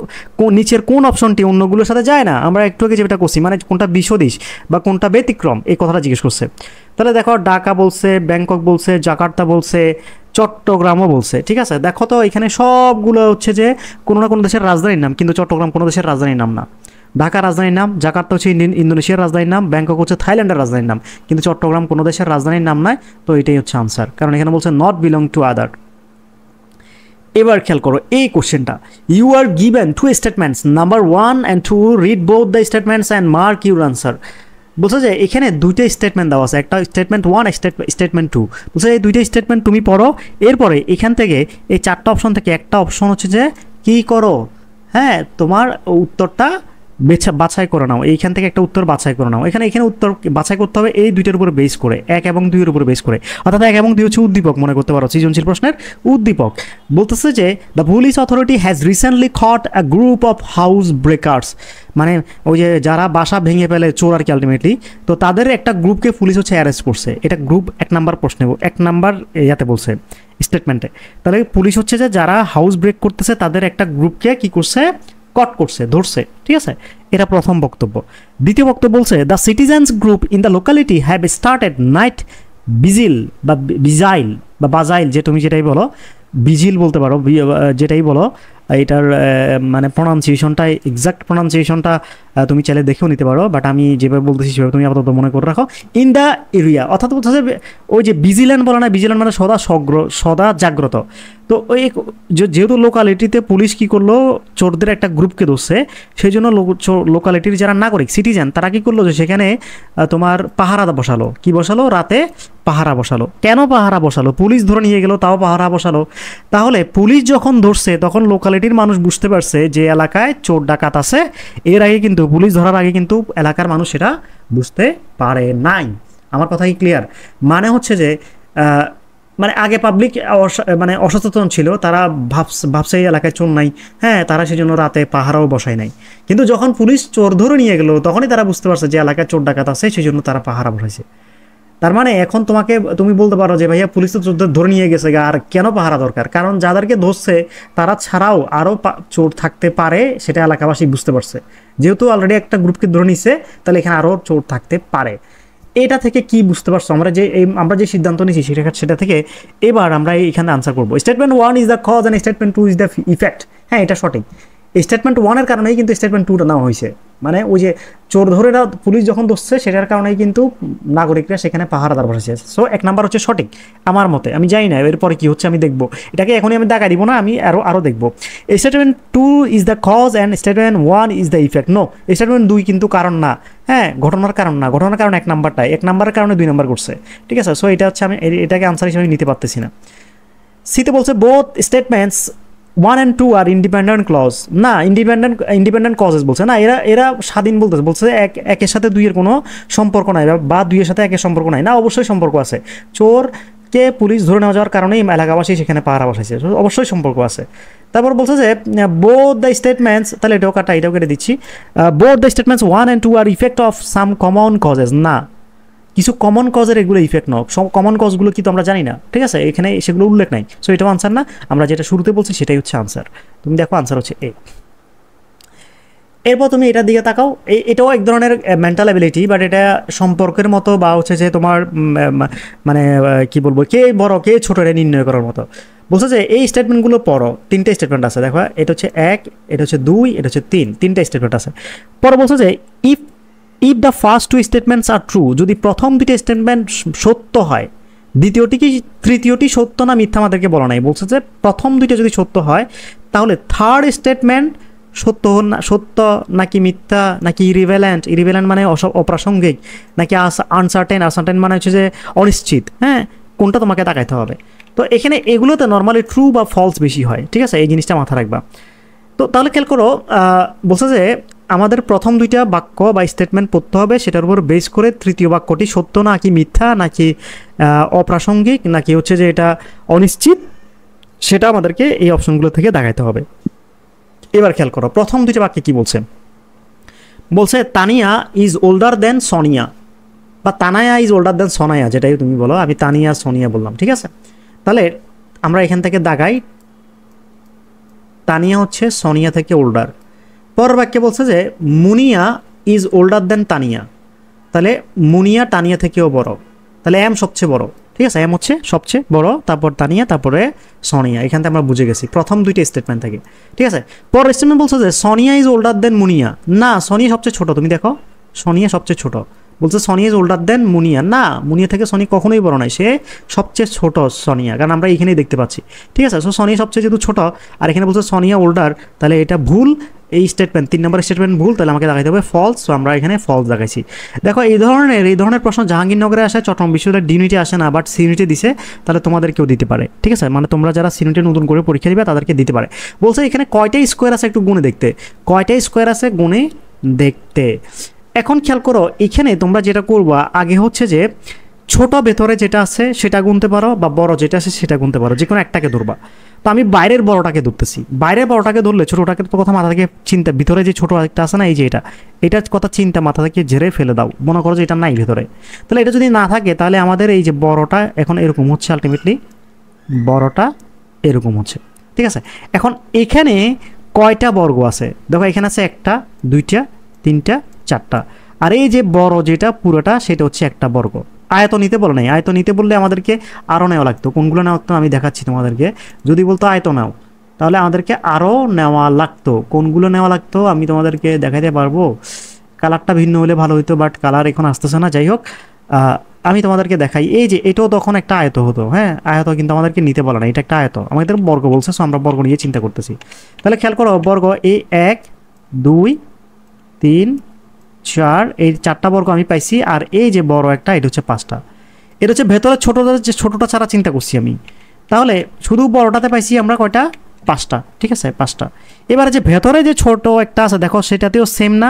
নিচের কোন অপশনটি অন্যগুলোর সাথে যায় না? আমরা একটু আগে যেটা করছি মানে কোনটা বিশদিশ বা কোনটা ব্যতিক্রম, এই কথাটা জিজ্ঞেস করছে। তাহলে দেখো, ঢাকা বলছে, ব্যাংকক বলছে, জাকার্তা বলছে, চট্টগ্রামও বলছে, ঠিক আছে? দেখো তো এখানে সবগুলো হচ্ছে যে কোনো না কোনো দেশের রাজধানীর নাম, কিন্তু চট্টগ্রাম কোনো দেশের রাজধানীর নাম না। ঢাকা রাজধানীর নাম, জাকার্তা হচ্ছে ইন্দোনেশিয়ার রাজধানীর নাম, ব্যাংকক হচ্ছে থাইল্যান্ডের রাজধানীর নাম, কিন্তু চট্টগ্রাম কোনো দেশের রাজধানীর নাম নয় তো এটাই হচ্ছে আনসার কারণ এখানে বলছে নট বিলং টু আদার এবার খেয়াল করো, এই কোশ্চেনটা। You are given two statements number one and two read both the statements and mark your answer বলছে যে এখানে দুইটা স্টেটমেন্ট দেওয়া আছে, একটা স্টেটমেন্ট ওয়ান স্টেটমেন্ট টু বলছে এই দুইটা স্টেটমেন্ট তুমি পড়ো, এরপরে এখান থেকে এই চারটা অপশন থেকে একটা অপশন হচ্ছে যে, কী করো? হ্যাঁ তোমার উত্তরটা বেছা, বাছাই করে নাও। এইখান থেকে একটা উত্তর বাছাই করে নাও। এখানে এখানে উত্তর বাছাই করতে হবে এই দুইটার উপরে বেস করে। এক এবং দুইয়ের উপরে বেস করে। অর্থাৎ এক এবং দুই হচ্ছে উদ্দীপক, মনে করতে পারো, সৃজনশীল প্রশ্নের উদ্দীপক। বলতেছে যে the police authority has recently caught a group of house breakers মানে ওই যে যারা বাসা ভেঙে ফেলে চোর আর কি আলটিমেটলি তো তাদের একটা গ্রুপকে পুলিশ হচ্ছে অ্যারেস্ট করছে। এটা গ্রুপ এক নাম্বার প্রশ্নে, এক নাম্বার ইয়াতে বলছে স্টেটমেন্টে তাহলে পুলিশ হচ্ছে যে, যারা হাউস ব্রেক করতেছে, তাদের একটা গ্রুপকে কি করছে? কট করছে, ধরছে, ঠিক আছে? এটা প্রথম বক্তব্য। দ্বিতীয় বক্তব্য বলছে the citizens group in the locality have started night vigil বা বিজাইল বা বাজাইল, যে তুমি যেটাই বলো বিজিল বলতে পারো যেটাই বলো এটার মানে প্রনাউন্সিয়েশনটা এক্সাক্ট প্রনাউন্সিয়েশনটা তুমি চাইলে দেখেও নিতে পারো বাট আমি যেভাবে বলতেছি সেভাবে তুমি আপাতত মনে করে রাখো। ইন দ্য এরিয়া অর্থাৎ যে, ওই যে বিজিল্যান্ড বলে না বিজিল্যান্ড মানে সদা সগ্র, সদা জাগ্রত। তো ওই যেহেতু লোকালিটিতে পুলিশ কি করল, চোরদের একটা গ্রুপকে ধরছে সেই জন্য লোকালিটির যারা নাগরিক সিটিজেন তারা কি করল যে সেখানে তোমার পাহারা বসালো। কি বসালো? রাতে পাহারা বসালো। কেন পাহারা বসালো? পুলিশ ধরে নিয়ে গেলো, তাও পাহারা বসালো। তাহলে পুলিশ যখন ধরছে, তখন লোকালিটির মানুষ বুঝতে পারছে যে এলাকায় চোর ডাকাত আছে। এর আগে কিন্তু, পুলিশ ধরার আগে কিন্তু এলাকার মানুষ সেটা বুঝতে পারে নাই। আমার কথা কি ক্লিয়ার মানে হচ্ছে যে মানে আগে পাবলিক মানে অসচেতন ছিল, তারা ভাবস, ভাবছে এই এলাকায় চোর নাই। হ্যাঁ তারা সেই জন্য রাতে পাহারাও বসায় নাই। কিন্তু যখন পুলিশ চোর ধরে নিয়ে গেলো, তখনই তারা বুঝতে পারছে যে এলাকায় চোর ডাকাত আছে সেই জন্য তারা পাহারা বসাইছে। তার মানে এখন তোমাকে তুমি বলতে পারো যে ভাইয়া পুলিশ তো ধরে নিয়ে গেছে গা, আর কেন পাহারা দরকার? কারণ যাদেরকে ধরছে তারা ছাড়াও আরও চোর থাকতে পারে সেটা এলাকাবাসী বুঝতে পারছে। যেহেতু অলরেডি একটা গ্রুপকে ধরে নিছে তাহলে এখানে আরও চোর থাকতে পারে। এটা থেকে কি বুঝতে পারছ? আমরা যে আমরা যে সিদ্ধান্ত নিয়েছি সেটা সেটা থেকে এবার আমরা এখানে আনসার করব। Statement one is the cause and statement two is the effect হ্যাঁ এটা সঠিক। স্টেটমেন্ট ওয়ানের কারণেই কিন্তু স্টেটমেন্ট টুটা নেওয়া হয়েছে। মানে ওই যে চোর ধরেরা পুলিশ যখন ধরছে, সেটার কারণেই কিন্তু নাগরিকরা সেখানে পাহারাদার বসেছে সো এক নাম্বার হচ্ছে সঠিক, আমার মতে। আমি জানি না, এরপরে কি হচ্ছে আমি দেখব। এটাকে এখনই আমি দেখা দিব না, আমি আরও আরও দেখব। Statement two is the cause and statement one is the effect no statement দুই কিন্তু কারণ না। হ্যাঁ ঘটনার কারণ না। ঘটনার কারণ এক নাম্বারটাই এক নাম্বারের কারণে দুই নাম্বার করছে ঠিক আছে? সো এটা হচ্ছে আমি এটাকে আনসার হিসেবে নিতে পারতেছি না। সিতে বলছে both statements one and two are independent clause না ইন্ডিপেন্ডেন্ট ইন্ডিপেন্ডেন্ট কজেস বলছে। না, এরা এরা স্বাধীন বলতেছে। বলছে এক, একের সাথে দুইয়ের কোনো সম্পর্ক নাই বা দুইয়ের সাথে একের সম্পর্ক নাই। না, অবশ্যই সম্পর্ক আছে। চোর কে পুলিশ ধরে নেওয়া যাওয়ার কারণেই এলাকাবাসী সেখানে পাহারা বসাইছে। অবশ্যই সম্পর্ক আছে। তারপর বলছে যে বোথ দ্য স্টেটমেন্টস তাহলে এটাও কাটা, এটাও কেটে দিচ্ছি। Both the statements one and two are effect of some common causes না কিছু কমন কজের এগুলো ইফেক্ট নয় সব কমন কজগুলো কিন্তু আমরা জানি না, ঠিক আছে? এখানে সেগুলো উল্লেখ নাই। সো এটাও আনসার না। আমরা যেটা শুরুতে বলছি সেটাই হচ্ছে আনসার তুমি দেখো আনসার হচ্ছে এ এরপর তুমি এটার দিকে তাকাও। এটাও এক ধরনের মেন্টাল অ্যাবিলিটি বাট এটা সম্পর্কের মতো বা হচ্ছে যে তোমার মানে কি বলব? কে বড়, কে ছোট এটা নির্ণয় করার মতো। বলছে যে এই স্টেটমেন্টগুলো পড়ো। তিনটে স্টেটমেন্ট আছে। দেখো, এটা হচ্ছে এক, এটা হচ্ছে দুই, এটা হচ্ছে তিন। তিনটে স্টেটমেন্ট আছে। পরে বলছে যে if if the first two statements are true যদি প্রথম দুটি স্টেটমেন্ট সত্য হয়, দ্বিতীয়টি কি তৃতীয়টি সত্য না মিথ্যা আমাদেরকে বলা নাই? বলছে যে প্রথম দুইটা যদি সত্য হয়, তাহলে থার্ড স্টেটমেন্ট সত্য না, সত্য নাকি মিথ্যা, নাকি ইরিভেলেন্ট ইরিভেলেন্ট মানে অপ্রাসঙ্গিক, নাকি আনসার্টেন আনসার্টেন মানে হচ্ছে যে অনিশ্চিত হ্যাঁ? কোনটা তোমাকে তাকাইতে হবে? তো এখানে এগুলোতে নর্মালি ট্রু বা ফলস বেশি হয়, ঠিক আছে? এই জিনিসটা মাথা রাখবা। তো তাহলে খেয়াল করো বলছে যে আমাদের প্রথম দুইটা বাক্য বা স্টেটমেন্ট পড়তে হবে, সেটার উপর বেস করে তৃতীয় বাক্যটি সত্য নাকি মিথ্যা, নাকি অপ্রাসঙ্গিক, নাকি হচ্ছে যে এটা অনিশ্চিত, সেটা আমাদেরকে এই অপশনগুলো থেকে দেখাইতে হবে। এবার খেয়াল করো, প্রথম দুইটা বাক্যে কি বলছে? বলছে, Tania is older than Sonia. বা, তানায়া ইজ ওল্ডার দেন সোনায়া, যেটাই তুমি বলো, আমি তানিয়া, সোনিয়া বললাম। ঠিক আছে? তাহলে আমরা এখান থেকে দাগাই তানিয়া হচ্ছে সনিয়া থেকে ওল্ডার পরের বাক্যে বলছে যে, Munia is older than Tania. তাহলে মুনিয়া টানিয়া থেকেও বড়। তাহলে এম সবচেয়ে বড়। ঠিক আছে? এম হচ্ছে সবচেয়ে বড়, তারপর তানিয়া, তারপরে সনিয়া। এখান থেকে আমরা বুঝে গেছি। প্রথম দুইটা স্টেটমেন্ট থাকে। ঠিক আছে? পর স্টেটমেন্ট বলছে যে, Sonia is older than Munia. না, সনিয়া সবচেয়ে ছোট। তুমি দেখো, সনিয়া সবচেয়ে ছোট। বলছে, Sonia is older than, Munia. না, মুনিয়া থেকে সনি কখনোই বড় নয়, সে সবচেয়ে ছোট সনিয়া। কারণ আমরা এখানেই দেখতে পাচ্ছি। ঠিক আছে সো সনিয়া সবচেয়ে যেহেতু ছোট, আর এখানে বলছে, সনিয়া ওল্ডার তাহলে এটা ভুল, এই স্টেটমেন্ট তিন নম্বর স্টেটমেন্ট ভুল, তাহলে আমাকে দেখাইতে হবে ফলস তো আমরা এখানে ফলস দেখাইছি। দেখো, এই ধরনের এই ধরনের প্রশ্ন জাহাঙ্গীরনগরে আসে, চট্টগ্রাম বিশ্ববিদ্যালয়ের ডিউনিটি আসে না বাট সিউনিটি দিছে, তাহলে তোমাদেরকেও দিতে পারে। ঠিক আছে মানে তোমরা যারা সিউনিটি নতুন করে পরীক্ষা দিবে, তাদেরকে দিতে পারে। বলছে, এখানে কয়টা স্কোয়ার আছে একটু গুণে দেখতে। কয়টা স্কোয়ার আছে গুণে দেখতে? এখন খেয়াল করো, এখানে তোমরা যেটা করবা, আগে হচ্ছে যে ছোট ভেতরে যেটা আছে সেটা গুনতে পারো বা বড় যেটা আছে সেটা গুনতে পারো যে কোনো একটাকে ধরবা। তো আমি বাইরের বড়টাকে ধরতেছি। বাইরের বড়টাকে ধরলে ছোটোটাকে তো কথা মাথা থেকে চিন্তা, ভিতরে যে ছোটো একটা আছে না, এই যে এটা এটার কথা চিন্তা মাথা থেকে ঝেড়ে ফেলে দাও। মনে করো যে এটা নাই ভেতরে। তাহলে এটা যদি না থাকে, তাহলে আমাদের এই যে বড়টা এখন এরকম হচ্ছে আলটিমেটলি বড়টা এরকম হচ্ছে। ঠিক আছে? এখন এখানে কয়টা বর্গ আছে? দেখো এখানে আছে একটা, দুইটা, তিনটা চারটা। আর এই যে বড় যেটা, পুরোটা, সেটা হচ্ছে একটা বর্গ। আয়ত নিতে বলো নাই। আয়ত নিতে বললে আমাদেরকে আরও নেওয়া লাগতো। কোনগুলো নেওয়া তো আমি দেখাচ্ছি তোমাদেরকে। যদি বলতো আয়ত নাও, তাহলে আমাদেরকে আরও নেওয়া লাগতো। কোনগুলো নেওয়া লাগতো আমি তোমাদেরকে দেখাইতে পারব। কালারটা ভিন্ন হলে ভালো হইতো, বাট কালার এখন আসতেছে না। যাই হোক আমি তোমাদেরকে দেখাই। এই যে, এটাও তখন একটা আয়ত হতো হ্যাঁ? আয়ত কিন্তু আমাদেরকে নিতে বলে না এটা একটা আয়ত। আমাদের বর্গ বলছে সো আমরা বর্গ নিয়ে চিন্তা করতেছি। তাহলে খেয়াল করো, বর্গ এই এক, দুই, তিন চার, এই চারটা বর্গ আমি পাইছি, আর এই যে বড় একটা, এটা হচ্ছে পাঁচটা। এটা হচ্ছে ভেতরে ছোটোটা যে ছোটোটা ছাড়া চিন্তা করছি আমি। তাহলে শুধু বড়টাতে পাইছি আমরা কয়টা? পাঁচটা, ঠিক আছে? পাঁচটা। এবারে যে ভেতরে যে ছোট একটা আছে, দেখো সেটাতেও সেম না।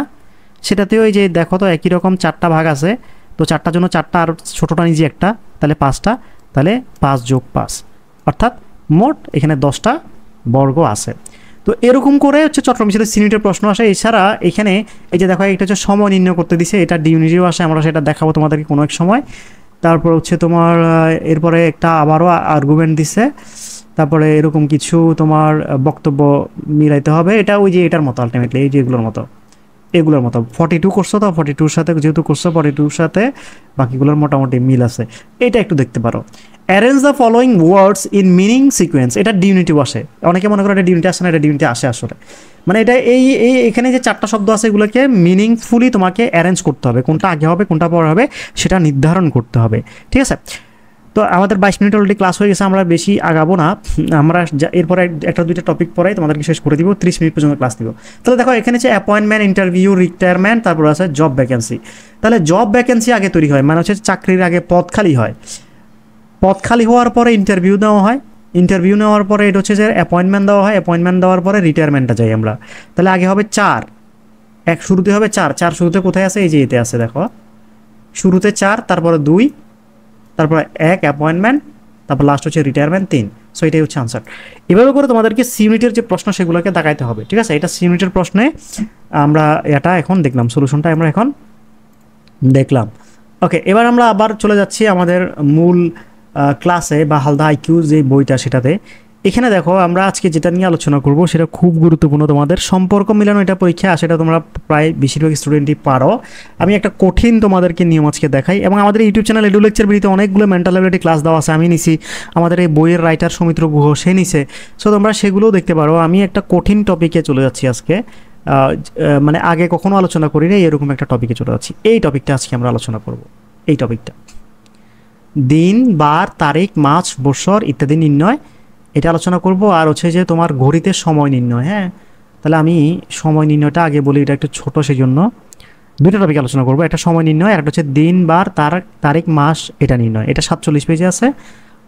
সেটাতেও এই যে দেখো তো একই রকম চারটা ভাগ আছে। তো চারটার জন্য চারটা আর ছোটোটা নিজে একটা, তাহলে পাঁচটা, তাহলে পাঁচ যোগ পাঁচ। অর্থাৎ মোট এখানে দশটা বর্গ আছে। তো এরকম করে হচ্ছে চট্টগ্রাম বিশ্ববিদ্যালয় সিনিটের প্রশ্ন আসে। এছাড়া এখানে এই যে দেখো এটা হচ্ছে সময় নির্ণয় করতে দিছে, এটা ডিউনিটিও আসে, আমরা সেটা দেখাবো তোমাদেরকে কোনো এক সময়। তারপর হচ্ছে তোমার এরপরে একটা আবারও আর্গুমেন্ট দিছে। তারপরে এরকম কিছু তোমার বক্তব্য মিলাইতে হবে। এটা ওই যে এটার মতো আলটিমেটলি এই যেগুলোর মতো। এগুলোর মতো। ফর্টি টু করছ তো? ফর্টি টুর সাথে যেহেতু করছ ফর্টি টুর সাথে বাকিগুলোর মোটামুটি মিল আছে। এটা একটু দেখতে পারো। Arrange the following words in meaning sequence এটা ডিউনিটি বসে অনেকে মনে করে এটা ডিউনিটি আসে না, এটা ডিউনিটি আসে আসলে। মানে এটা এই এই এখানে যে চারটা শব্দ আছে এগুলোকে মিনিংফুলি তোমাকে অ্যারেঞ্জ করতে হবে। কোনটা আগে হবে, কোনটা পরে হবে, সেটা নির্ধারণ করতে হবে। ঠিক আছে? তো আমাদের বাইশ মিনিট অলরেডি ক্লাস হয়ে গেছে, আমরা বেশি আগাবো না। আমরা এরপরে একটা দুইটা টপিক পরে তোমাদেরকে শেষ করে দিব, ত্রিশ মিনিট পর্যন্ত ক্লাস দিব। তাহলে দেখো, এখানে হচ্ছে অ্যাপয়েন্টমেন্ট ইন্টারভিউ রিটায়ারমেন্ট তারপর আছে জব ভ্যাকেন্সি তাহলে জব ভ্যাকেন্সি আগে তৈরি হয় মানে হচ্ছে চাকরির আগে পদ খালি হয়। পদ খালি হওয়ার পরে ইন্টারভিউ দেওয়া হয়। ইন্টারভিউ নেওয়ার পরে এটা হচ্ছে যে অ্যাপয়েন্টমেন্ট দেওয়া হয় অ্যাপয়েন্টমেন্ট দেওয়ার পরে রিটায়ারমেন্টটা যাই আমরা। তাহলে আগে হবে চার। এক শুরুতে হবে চার চার শুরুতে কোথায় আছে? এই যে এতে আছে, দেখো। শুরুতে চার, তারপরে দুই তারপর এক অ্যাপয়েন্টমেন্ট তারপর লাস্ট হচ্ছে রিটায়ারমেন্ট তিন। সো এটাই হচ্ছে আনসার এভাবে করে তোমাদেরকে সি ইউনিটের যে প্রশ্ন সেগুলোকে দেখাইতে হবে, ঠিক আছে? এটা সি ইউনিটের প্রশ্নে আমরা এটা এখন দেখলাম সলিউশনটা আমরা এখন দেখলাম। ওকে এবার আমরা আবার চলে যাচ্ছি আমাদের মূল ক্লাসে বা হালদা আইকিউ যে বইটা সেটাতে। এখানে দেখো, আমরা আজকে যেটা নিয়ে আলোচনা করব সেটা খুব গুরুত্বপূর্ণ তোমাদের। সম্পর্ক মিলানো এটা পরীক্ষা সেটা তোমরা প্রায় বেশিরভাগ স্টুডেন্টই পারো। আমি একটা কঠিন তোমাদেরকে নিয়ম আজকে দেখাই, এবং আমাদের ইউটিউব চ্যানেল এডু লেকচার ভিডিওতে অনেকগুলো মেন্টাল অ্যাবিলিটি ক্লাস দেওয়া আছে, আমি নিছি। আমাদের এই বইয়ের রাইটার সৌমিত্র গুহ, সে নিছে। সো তোমরা সেগুলোও দেখতে পারো। আমি একটা কঠিন টপিকে চলে যাচ্ছি আজকে। মানে আগে কখনো আলোচনা করি না এরকম একটা টপিকে চলে যাচ্ছি। এই টপিকটা আজকে আমরা আলোচনা করব। এই টপিকটা দিন, বার, তারিখ, মাস, বছর ইত্যাদি নির্ণয় এটা আলোচনা করব। আর হচ্ছে যে তোমার ঘড়িতে সময় নির্ণয় হ্যাঁ? তাহলে আমি সময় নির্ণয়টা আগে বলি, এটা একটু ছোট সেই জন্য দুইটা টপিক আলোচনা করব, একটা সময় নির্ণয় আর একটা হচ্ছে দিন, বার, তার, তারিখ, মাস, এটা নির্ণয়। এটা সাতচল্লিশ পেজে আছে।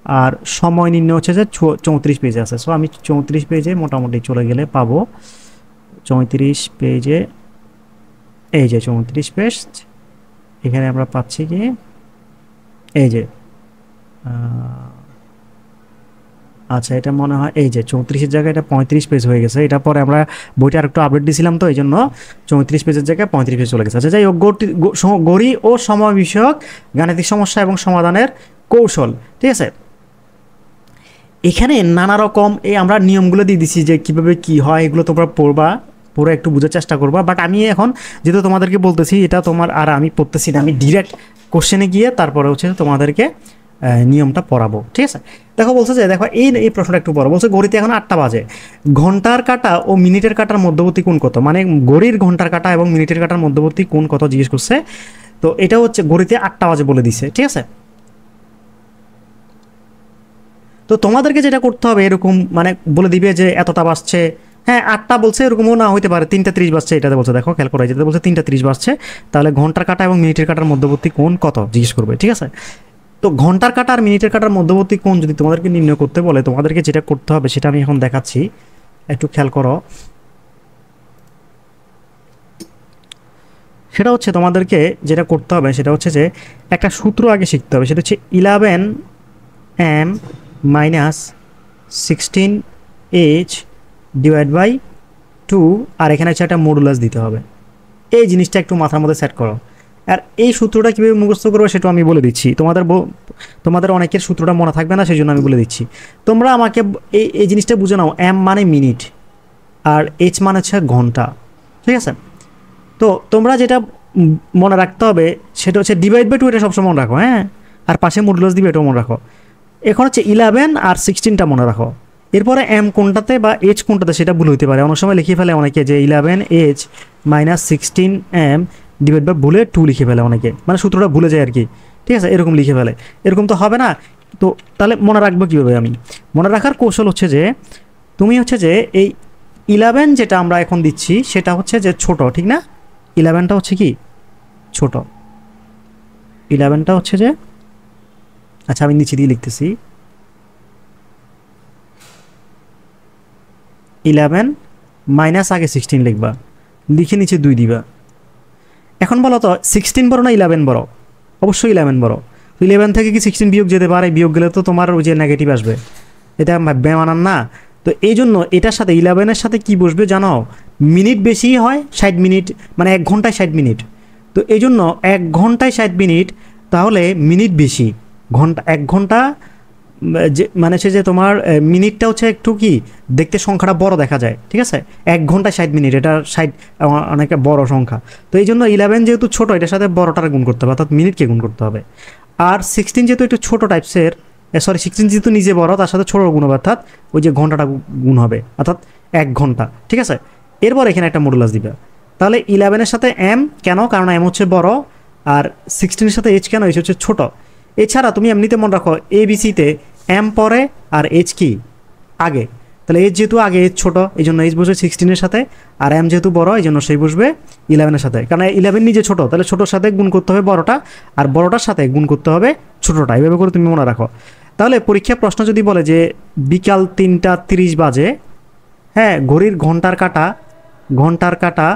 আর সময় নির্ণয় হচ্ছে যে চৌত্রিশ পেজে আছে। সো আমি চৌত্রিশ পেজে মোটামুটি চলে গেলে পাবো। চৌত্রিশ পেজে এই যে চৌত্রিশ পেজ এখানে আমরা পাচ্ছি কি? এই যে আচ্ছা এটা মনে হয় এই যে চৌত্রিশের জায়গায় এটা পঁয়ত্রিশ পেজ হয়ে গেছে। এটা পরে আমরা বইটা আর একটু আপডেট দিয়েছিলাম তো এই জন্য চৌত্রিশ পেজের জায়গায় পঁয়ত্রিশ পেজ চলে গেছে। আচ্ছা যাই হোক, গড়ি- ও সময় বিষয়ক গাণিতিক সমস্যা এবং সমাধানের কৌশল, ঠিক আছে? এখানে নানা রকম এই আমরা নিয়মগুলো দিয়ে দিছি যে কীভাবে কি হয়, এগুলো তোমরা পড়বা, পড়ে একটু বোঝার চেষ্টা করবা। বাট আমি এখন যেহেতু তোমাদেরকে বলতেছি, এটা তোমার আর আমি পড়তেছি না, আমি ডিরেক্ট কোশ্চেনে গিয়ে তারপরে হচ্ছে তোমাদেরকে নিয়মটা পড়াবো, ঠিক আছে? দেখো বলছে যে, দেখো, এই এই প্রশ্নটা একটু পড়ো। বলছে, ঘড়িতে এখন আটটা বাজে। ঘণ্টার কাটা ও মিনিটের কাটার মধ্যবর্তী কোন কত? মানে ঘড়ির ঘণ্টার কাটা এবং মিনিটের কাটার মধ্যবর্তী কোন কত জিজ্ঞেস করছে? তো এটা হচ্ছে ঘড়িতে আটটা বাজে বলে দিছে, ঠিক আছে? তো তোমাদেরকে যেটা করতে হবে, এরকম মানে বলে দিবে যে, এতটা বাজছে। হ্যাঁ আটটা বলছে, এরকমও না হইতে পারে। তিনটা ত্রিশ বাজছে, এটাতে বলছে, দেখো, খেয়াল করা যেতে বলছে তিনটা ত্রিশ বাজছে। তাহলে ঘণ্টার কাটা এবং মিনিটের কাটার মধ্যবর্তী কোন কত? জিজ্ঞেস করবে, ঠিক আছে? তো ঘণ্টার কাটা আর মিনিটের কাটার মধ্যবর্তী কোণ যদি তোমাদেরকে নির্ণয় করতে বলে, তোমাদেরকে যেটা করতে হবে সেটা আমি এখন দেখাচ্ছি। একটু খেয়াল করো। সেটা হচ্ছে তোমাদেরকে যেটা করতে হবে, সেটা হচ্ছে যে একটা সূত্র আগে শিখতে হবে। সেটা হচ্ছে eleven M minus sixteen H divide by two আর এখানে হচ্ছে একটা মডুলাস দিতে হবে। এই জিনিসটা একটু মাথার মধ্যে সেট করো। আর এই সূত্রটা কীভাবে মুখস্থ করবে সেটা আমি বলে দিচ্ছি। তোমাদের তোমাদের অনেকের সূত্রটা মনে থাকবে না সেই জন্য আমি বলে দিচ্ছি। তোমরা আমাকে এই এই জিনিসটা বুঝে নাও, এম মানে মিনিট আর এইচ মানে হচ্ছে ঘণ্টা। ঠিক আছে? তো তোমরা যেটা মনে রাখতে হবে, সেটা হচ্ছে ডিভাইড বাই টু এটা সবসময় মনে রাখো হ্যাঁ? আর পাশে মডুলাস দিবে এটাও মনে রাখো। এখন হচ্ছে ইলেভেন আর সিক্সটিনটা মনে রাখো। এরপরে এম কোনটাতে বা এইচ কোনটাতে সেটা ভুল হতে পারে। অনেক সময় লিখে ফেলে অনেকে যে eleven H minus sixteen M divide by ভুলে টু লিখে ফেলে অনেকে। মানে সূত্রটা ভুলে যায় আর কি ঠিক আছে? এরকম লিখে ফেলে। এরকম তো হবে না। তো তাহলে মনে রাখব কীভাবে আমি? মনে রাখার কৌশল হচ্ছে যে, তুমি হচ্ছে যে এই ইলেভেন যেটা আমরা এখন দিচ্ছি, সেটা হচ্ছে যে ছোট, ঠিক না? ইলেভেনটা হচ্ছে কি? ছোট। ইলেভেনটা হচ্ছে যে আচ্ছা আমি নিচে দিয়ে লিখতেছি। ইলেভেন মাইনাস আগে সিক্সটিন লিখবা। লিখে নিচে দুই দিবা। এখন বলো তো সিক্সটিন বড় না ইলেভেন বড়? অবশ্যই ইলেভেন বড়। ইলেভেন থেকে কি সিক্সটিন বিয়োগ যেতে পারে? বিয়োগ গেলে তো তোমার ওই যে নেগেটিভ আসবে। এটা বেমানান না। তো এই জন্য এটার সাথে ইলেভেনের সাথে কি বসবে জানো? মিনিট বেশি হয় ষাট মিনিট মানে এক ঘন্টায় ষাট মিনিট। তো এই জন্য এক ঘন্টায় ষাট মিনিট, তাহলে মিনিট বেশি। ঘণ্টা এক ঘণ্টা মানে সে যে তোমার মিনিটটা হচ্ছে একটু কি, দেখতে সংখ্যাটা বড় দেখা যায়, ঠিক আছে? এক ঘণ্টা ষাট মিনিট, এটা ষাট অনেক বড় সংখ্যা। তো এই জন্য ইলেভেন যেহেতু ছোটো, এটার সাথে বড়টার গুণ করতে হবে, অর্থাৎ মিনিটকে গুণ করতে হবে। আর সিক্সটিন যেহেতু একটু ছোটো টাইপসের সরি সিক্সটিন যেহেতু নিজে বড়, তার সাথে ছোটো গুণ হবে, অর্থাৎ ওই যে ঘন্টাটা গুণ হবে, অর্থাৎ এক ঘণ্টা, ঠিক আছে? এরপর এখানে একটা মডুলাস দিবে। তাহলে ইলেভেনের সাথে এম কেন? কারণ এম হচ্ছে বড়, আর সিক্সটিনের সাথে এইচ কেন? এইচ হচ্ছে ছোট। এছাড়া তুমি এমনিতে মনে রাখো এ বিসিতে এম পরে আর এইচ কি? আগে। তাহলে এইচ যেহেতু আগে এইচ ছোটো এই জন্য এইচ বসবে সিক্সটিনের সাথে, আর এম যেহেতু বড় এই জন্য সেই বসবে ইলেভেনের সাথে। কারণ ইলেভেন নিজে ছোটো, তাহলে ছোটোর সাথে গুণ করতে হবে বড়টা, আর বড়টার সাথে গুণ করতে হবে ছোটোটা। এইভাবে করে তুমি মনে রাখো। তাহলে পরীক্ষা প্রশ্ন যদি বলে যে বিকাল তিনটা তিরিশ বাজে হ্যাঁ ঘড়ির ঘণ্টার কাটা ঘণ্টার কাটা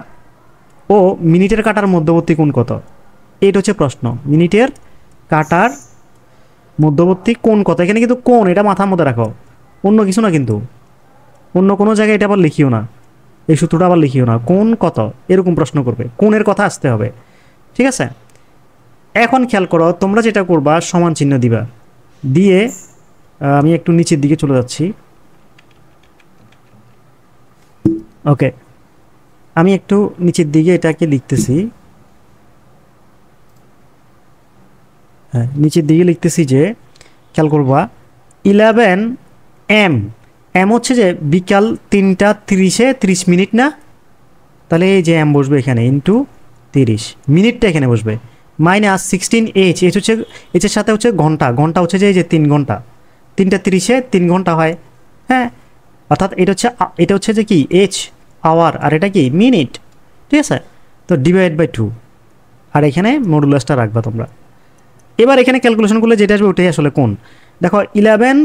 ও মিনিটের কাটার মধ্যবর্তী কোণ কত? এটা হচ্ছে প্রশ্ন। মিনিটের কাটার মধ্যবর্তী কোন কথা? এখানে কিন্তু কোন, এটা মাথার মধ্যে রাখো। অন্য কিছু না কিন্তু। অন্য কোনো জায়গায় এটা আবার লিখিও না। এই সূত্রটা আবার লিখিও না। কোন কত? এরকম প্রশ্ন করবে। কোনের কথা আসতে হবে। ঠিক আছে? এখন খেয়াল করো, তোমরা যেটা করবা, সমান চিহ্ন দিবা। দিয়ে আমি একটু নিচের দিকে চলে যাচ্ছি। ওকে। আমি একটু নিচের দিকে এটাকে লিখতেছি। হ্যাঁ নিচের দিকে লিখতেছি যে, খেয়াল করবা ইলেভেন এম এম হচ্ছে যে বিকাল তিনটা তিরিশে তিরিশ মিনিট না? তাহলে এই যে এম বসবে এখানে ইন্টু তিরিশ। মিনিটটা এখানে বসবে। মাইনাস সিক্সটিন এইচ এইচ হচ্ছে এইচের সাথে হচ্ছে ঘণ্টা। ঘণ্টা হচ্ছে যে, এই যে তিন ঘণ্টা। তিনটা তিরিশে তিন ঘণ্টা হয়। হ্যাঁ? অর্থাৎ এটা হচ্ছে এটা হচ্ছে যে কি? এইচ আওয়ার আর এটা কি? মিনিট ঠিক আছে? তো ডিভাইড বাই টু আর এখানে মডুলাসটা রাখবা তোমরা। এবার এখানে ক্যালকুলেশন করলে যেটা আসবে ওটাই আসলে কোন দেখো ইলেভেন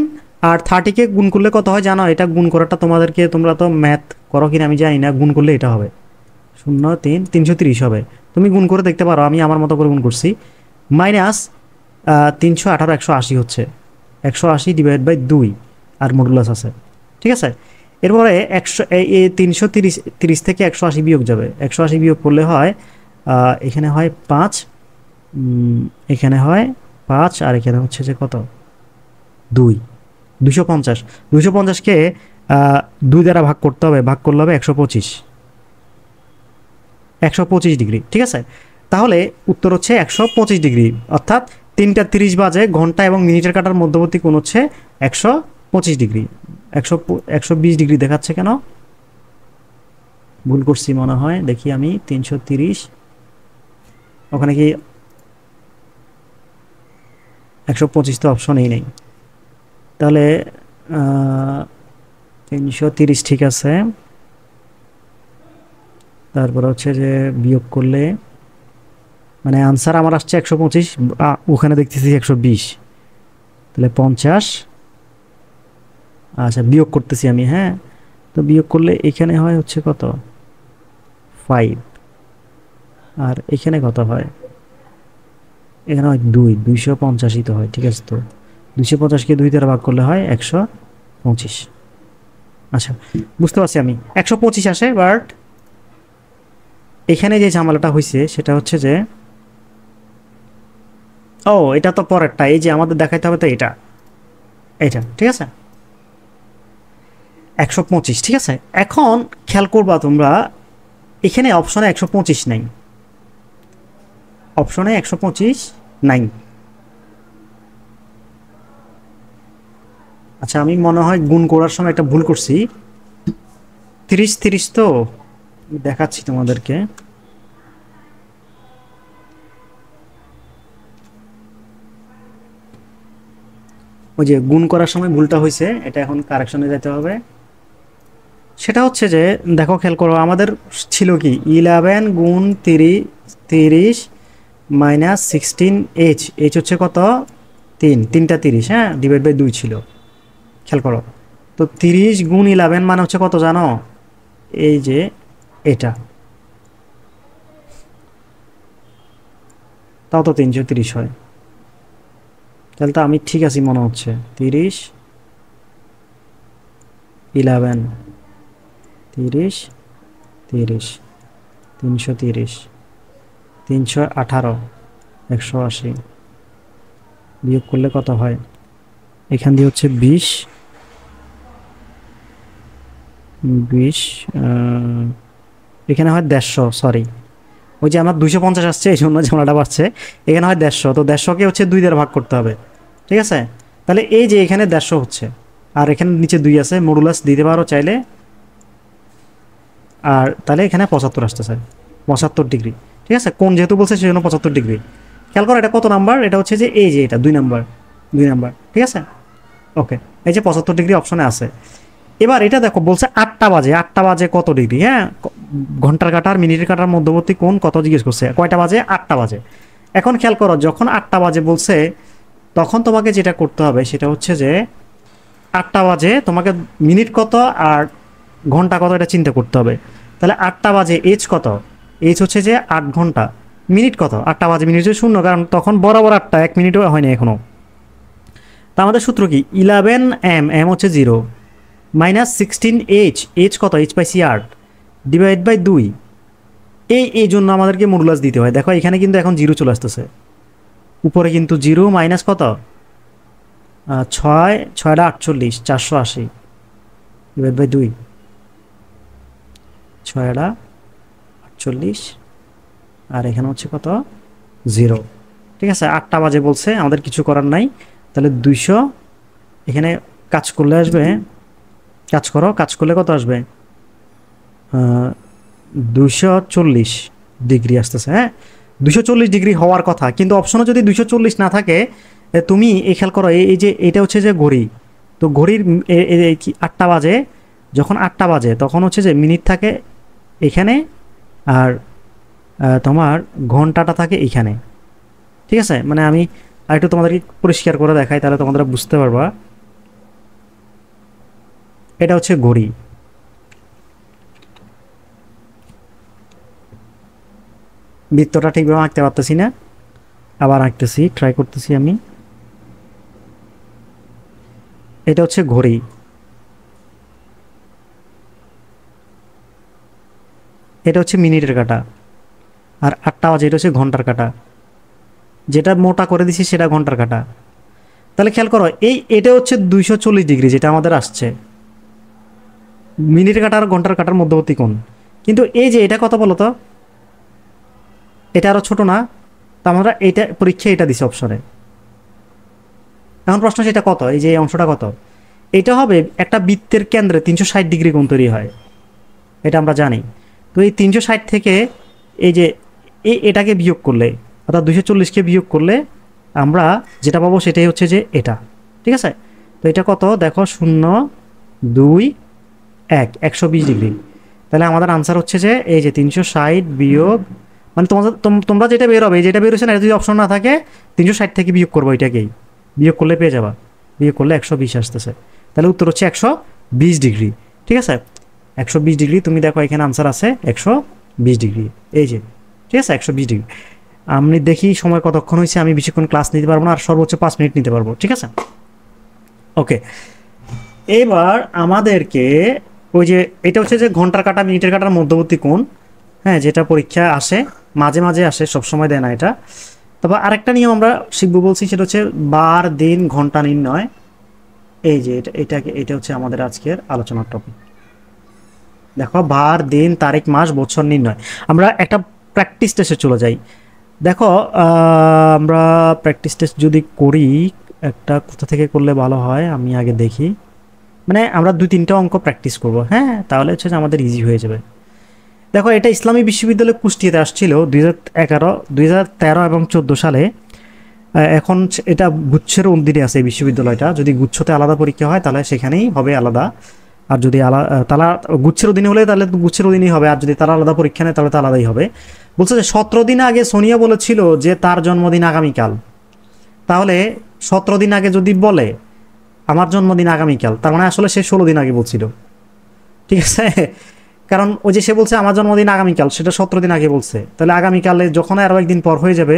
আর থার্টিকে গুণ করলে কত হয় জানো? এটা গুণ করাটা তোমাদেরকে, তোমরা তো ম্যাথ করো কিনা আমি জানি না, গুণ করলে এটা হবে। শূন্য, তিন, তিনশো তিরিশ হবে। তুমি গুণ করে দেখতে পারো, আমি আমার মতো করে গুণ করছি। মাইনাস তিনশো আঠারো, একশো আশি হচ্ছে। একশো আশি ডিভাইড বাই দুই আর মডুলাস আছে। ঠিক আছে? এরপরে একশো, এই তিনশো তিরিশ তিরিশ থেকে একশো আশি বিয়োগ যাবে। একশো আশি বিয়োগ করলে হয় এখানে হয় পাঁচ এখানে হয় পাঁচ, আর এখানে হচ্ছে যে কত? দুই। দুশো পঞ্চাশ। দুশো পঞ্চাশকে দুই দ্বারা ভাগ করতে হবে, ভাগ করলে হবে একশো পঁচিশ। একশো পঁচিশ ডিগ্রি, ঠিক আছে? তাহলে উত্তর হচ্ছে একশো পঁচিশ ডিগ্রি, অর্থাৎ তিনটা তিরিশ বাজে, ঘণ্টা এবং মিনিটের কাটার মধ্যবর্তী কোণ হচ্ছে একশো পঁচিশ ডিগ্রি। একশো একশো বিশ ডিগ্রি দেখাচ্ছে কেন? ভুল করছি মনে হয়, দেখি আমি, তিনশো তিরিশ। ওখানে কি একশো পঁচিশ তো অপশনেই নেই। তাহলে তিনশো তিরিশ ঠিক আছে। তারপর হচ্ছে যে বিয়োগ করলে মানে আনসার আমার আসছে একশো পঁচিশ ওখানে দেখতেছি একশো বিশ। তাহলে পঞ্চাশ। আচ্ছা বিয়োগ করতেছি আমি হ্যাঁ? তো বিয়োগ করলে এখানে হয় হচ্ছে কত? ফাইভ আর এখানে কত হয়? এখানে হয় দুই, দুইশো পঞ্চাশই তো হয়, ঠিক আছে তো? দুইশো পঞ্চাশকে দুই দ্বারা ভাগ করলে হয় একশো পঁচিশ। আচ্ছা বুঝতে পারছি আমি। একশো পঁচিশ আসে বাট এখানে যে ঝামেলাটা হয়েছে সেটা হচ্ছে যে, ও, এটা তো পরেরটা, এই যে আমাদের দেখাইতে হবে তো এটা। এটা, ঠিক আছে? একশো পঁচিশ, ঠিক আছে? এখন খেয়াল করবা তোমরা, এখানে অপশনে একশো পঁচিশ নাই। অপশনে একশো পঁচিশ নাই আচ্ছা আমি মনে হয় গুণ করার সময় একটা ভুল করছি। তিরিশ তিরিশ তো? দেখাচ্ছি তোমাদেরকে। ওই যে গুণ করার সময় ভুলটা হয়েছে, এটা এখন কারেকশনে যেতে হবে। সেটা হচ্ছে যে, দেখো, খেয়াল করো, আমাদের ছিল কি? ইলেভেন গুণ তিরিশ তিরিশ মাইনাস সিক্সটিন এইচ এইচ হচ্ছে কত? তিন, তিনটা তিরিশ হ্যাঁ? ডিভাইড বাই দুই ছিল। খেয়াল করো। তো তিরিশ গুণ ইলেভেন মানে হচ্ছে কত জানো? এই যে এটা। তাও তো তিনশো তিরিশ হয়। তাহলে তো আমি ঠিক আছি মনে হচ্ছে। তিরিশ ইলেভেন তিরিশ তিরিশ, তিনশো তিরিশ। তিনশো আঠারো, একশো আশি। বিয়োগ করলে কত হয়? এখান দিয়ে হচ্ছে বিশ। বিশ এখানে হয় দেড়শো সরি ওই যে আমার দুশো পঞ্চাশ আসছে, এই জন্য ঝামেলাটা বাড়ছে। এখানে হয় দেড়শো, তো দেড়শোকে হচ্ছে দুই দ্বারা ভাগ করতে হবে। ঠিক আছে? তাহলে এই যে এখানে দেড়শো হচ্ছে, আর এখানে নিচে দুই আছে মডুলাস দিতে পারো চাইলে। আর তাহলে এখানে পঁচাত্তর আসতেছে, পঁচাত্তর ডিগ্রি ঠিক আছে? কোন যেহেতু বলছে সেই জন্য পঁচাত্তর ডিগ্রি। খেয়াল করো, এটা কত নাম্বার? এটা হচ্ছে যে এই যে এটা, দুই নাম্বার দুই নাম্বার, ঠিক আছে? ওকে এই যে পঁচাত্তর ডিগ্রি অপশনে আছে। এবার এটা দেখো, বলছে আটটা বাজে। আটটা বাজে কত ডিগ্রি? হ্যাঁ? ঘণ্টার কাটার, মিনিটের কাটার মধ্যবর্তী কোন কত জিজ্ঞেস করছে? কয়টা বাজে? আটটা বাজে। এখন খেয়াল করো, যখন আটটা বাজে বলছে, তখন তোমাকে যেটা করতে হবে, সেটা হচ্ছে যে আটটা বাজে তোমাকে মিনিট কত আর ঘণ্টা কত এটা চিন্তা করতে হবে। তাহলে আটটা বাজে এজ কত? এজ হচ্ছে যে আট ঘণ্টা। মিনিট কত? আটটা বাজে, মিনিট হচ্ছে শূন্য, কারণ তখন বরাবর আটটা, এক মিনিটও হয়নি এখনও তা আমাদের সূত্র কি? ইলেভেন এম এম হচ্ছে zero minus sixteen H H কত? এইচ পাই সি আট ডিভাইড বাই দুই। এই এই জন্য আমাদেরকে মডুলাস দিতে হয়। দেখো, এখানে কিন্তু এখন জিরো চলে আসতেছে। উপরে কিন্তু জিরো মাইনাস কত? ছয়, ছয়টা আটচল্লিশ, চারশো আশি ডিভাইড বাই দুই। ছয়টা আটচল্লিশ। আর এখানে হচ্ছে কত? জিরো। ঠিক আছে, আটটা বাজে বলছে, আমাদের কিছু করার নাই। তাহলে দুইশো, এখানে কাজ করলে আসবে, কাজ করো, কাজ করলে কত আসবে? দুশো চল্লিশ ডিগ্রি আসতেছে হ্যাঁ? দুশো চল্লিশ ডিগ্রি হওয়ার কথা, কিন্তু অপশনে যদি দুশো চল্লিশ না থাকে তুমি এই খেয়াল করো, এই যে, এটা হচ্ছে যে ঘড়ি। তো ঘড়ির আটটা বাজে, যখন আটটা বাজে, তখন হচ্ছে যে মিনিট থাকে এখানে আর তোমার ঘন্টাটা থাকে এইখানে। ঠিক আছে? মানে আমি আর একটু তোমাদেরকে পরিষ্কার করে দেখাই, তাহলে তোমাদের বুঝতে পারবা। এটা হচ্ছে ঘড়ি। বৃত্তটা ঠিকভাবে আঁকতে পারতেছি না। আবার আঁকতেছি ট্রাই করতেছি আমি। এটা হচ্ছে ঘড়ি। এটা হচ্ছে মিনিটের কাটা। আর আটটা বাজে, এটা হচ্ছে ঘণ্টার কাটা। যেটা মোটা করে দিছি, সেটা ঘণ্টার কাটা। তাহলে খেয়াল করো, এই এটা হচ্ছে দুইশো চল্লিশ ডিগ্রি, যেটা আমাদের আসছে। মিনিট কাটা আর ঘণ্টার কাটার মধ্যবর্তী কোণ। কিন্তু এই যে এটা কত বলো তো, এটা আরও ছোট না? তা আমরা এটা পরীক্ষা এটা দিছি অপশনে। এখন প্রশ্ন সেটা কত? এই যে অংশটা কত? এটা হবে একটা বৃত্তের কেন্দ্রে তিনশো ষাট ডিগ্রি কোণ তৈরি হয়। এটা আমরা জানি। তো এই তিনশো ষাট থেকে এই যে এই এটাকে বিয়োগ করলে, অর্থাৎ দুশো চল্লিশকে বিয়োগ করলে আমরা যেটা পাবো সেটাই হচ্ছে যে এটা। ঠিক আছে? তো এটা কত? দেখো, শূন্য, দুই, এক, একশো বিশ ডিগ্রি। তাহলে আমাদের আনসার হচ্ছে যে এই যে তিনশো ষাট বিয়োগ মানে তোমাদের তোমরা যেটা বেরোবে যেটা বেরোচ্ছে না, এটা যদি অপশন না থাকে, তিনশো ষাট থেকে বিয়োগ করব এটাকেই। বিয়োগ করলে পেয়ে যাবা। বিয়োগ করলে একশো বিশ আসতেছে। তাহলে উত্তর হচ্ছে একশো বিশ ডিগ্রি। ঠিক আছে? একশো বিশ ডিগ্রি, তুমি দেখো এখানে আনসার আছে একশো বিশ ডিগ্রি। এই যে, ঠিক আছে? একশো বিশ ডিগ্রি। আমি দেখি সময় কতক্ষণ হয়েছে, আমি বেশিক্ষণ ক্লাস নিতে পারব না, আর সর্বোচ্চ পাঁচ মিনিট নিতে পারব, ঠিক আছে? ওকে এবার আমাদেরকে ওই যে, এটা হচ্ছে যে ঘণ্টার কাটা, মিনিটের কাটার মধ্যবর্তী কোণ হ্যাঁ যেটা পরীক্ষা আসে, মাঝে মাঝে আসে সব সময় দেয় না এটা। তবে আরেকটা নিয়ম আমরা শিখব বলছি, সেটা হচ্ছে বার, দিন, ঘণ্টা নির্ণয়। এই যে, এটা, এটাকে, এটা হচ্ছে আমাদের আজকের আলোচনার টপিক দেখো, বার, দিন, তারিখ, মাস, বছর নির্ণয়। আমরা একটা প্র্যাকটিস টেস্টে চলে যাই। দেখো আমরা প্র্যাকটিস টেস্ট যদি করি, একটা কোথা থেকে করলে ভালো হয়, আমি আগে দেখি। মানে আমরা দুই, তিনটা অঙ্ক প্র্যাকটিস করব হ্যাঁ? তাহলে হচ্ছে যে আমাদের ইজি হয়ে যাবে। দেখো, এটা ইসলামী বিশ্ববিদ্যালয় কুষ্টিয়াতে আসছিল দুই হাজার এগারো, দুই হাজার তেরো এবং চোদ্দ সালে। এখন এটা গুচ্ছের অধীনে আছে এই বিশ্ববিদ্যালয়টা। যদি গুচ্ছতে আলাদা পরীক্ষা হয়, তাহলে সেখানেই হবে আলাদা। আর যদি আলাদা তালা গুচ্ছের অধীনে হলে তাহলে গুচ্ছের অধীনেই হবে, আর যদি তারা আলাদা পরীক্ষা নেয় তাহলে তো আলাদাই হবে। বলছে যে সতেরো দিন আগে সোনিয়া বলেছিল যে তার জন্মদিন আগামীকাল। তাহলে সতেরো দিন আগে যদি বলে, আমার জন্মদিন আগামীকাল তার মানে আসলে সে ষোলো দিন আগে বলছিল। ঠিক আছে? কারণ ওই যে সে বলছে, আমার জন্মদিন আগামীকাল সেটা সতেরো দিন আগে বলছে। তাহলে আগামীকালে যখন আরও একদিন পর হয়ে যাবে,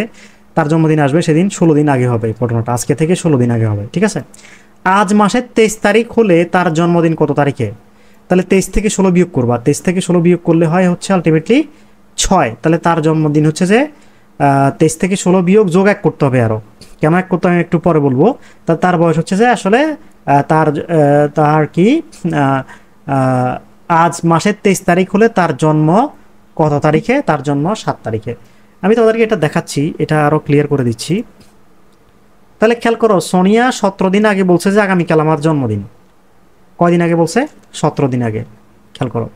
তার জন্মদিন আসবে, সেদিন ষোলো দিন আগে হবে ঘটনাটা। আজকে থেকে ষোলো দিন আগে হবে। ঠিক আছে? আজ মাসের তেইশ তারিখ হলে তার জন্মদিন কত তারিখে? তাহলে তেইশ থেকে ষোলো বিয়োগ করবা। তেইশ থেকে ষোলো বিয়োগ করলে হয় হচ্ছে আলটিমেটলি ছয়। তাহলে তার জন্মদিন হচ্ছে যে তেইশ থেকে ষোলো বিয়োগ যোগ এক করতে হবে আরও কেন এক করতে আমি একটু পরে বলব। তা তার বয়স হচ্ছে যে আসলে তার তার কি আজ মাসের তেইশ তারিখ হলে তার জন্ম কত তারিখে? তার জন্ম সাত তারিখে। আমি তোমাদেরকে এটা দেখাচ্ছি, এটা আরও ক্লিয়ার করে দিচ্ছি। তাহলে খেয়াল করো, সোনিয়া সতেরো দিন আগে বলছে যে আগামীকাল আমার জন্মদিন। কয়দিন আগে বলছে? সতেরো দিন আগে। খেয়াল করো।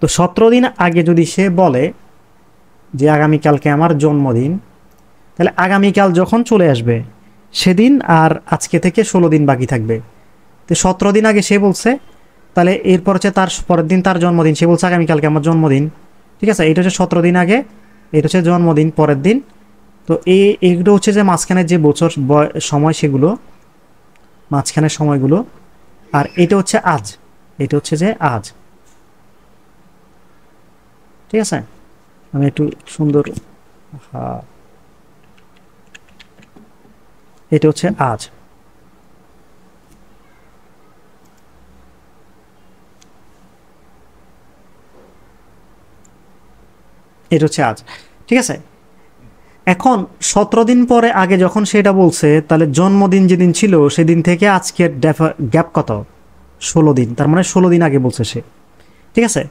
তো সতেরো দিন আগে যদি সে বলে যে আগামীকালকে আমার জন্মদিন, তাহলে আগামীকাল যখন চলে আসবে, সেদিন আর আজকে থেকে ষোলো দিন বাকি থাকবে। তো সতেরো দিন আগে সে বলছে, তাহলে এরপর হচ্ছে তার পরের দিন তার জন্মদিন, সে বলছে আগামীকালকে আমার জন্মদিন। ঠিক আছে? এটা হচ্ছে সতেরো দিন আগে, এটা হচ্ছে জন্মদিন, পরের দিন। তো এই এগুলো হচ্ছে যে মাঝখানের যে বছর সময় সেগুলো, মাঝখানের সময়গুলো, আর এটা হচ্ছে আজ। এটা হচ্ছে যে আজ। ঠিক আছে? আমি একটু সুন্দর হ্যাঁ এটা হচ্ছে আজ। এটা হচ্ছে আজ। ঠিক আছে? এখন সতেরো দিন পরে আগে যখন সেটা বলছে, তাহলে জন্মদিন যেদিন ছিল, সেদিন থেকে আজকের গ্যাপ কত? ষোলো দিন। তার মানে ষোলো দিন আগে বলছে সে। ঠিক আছে?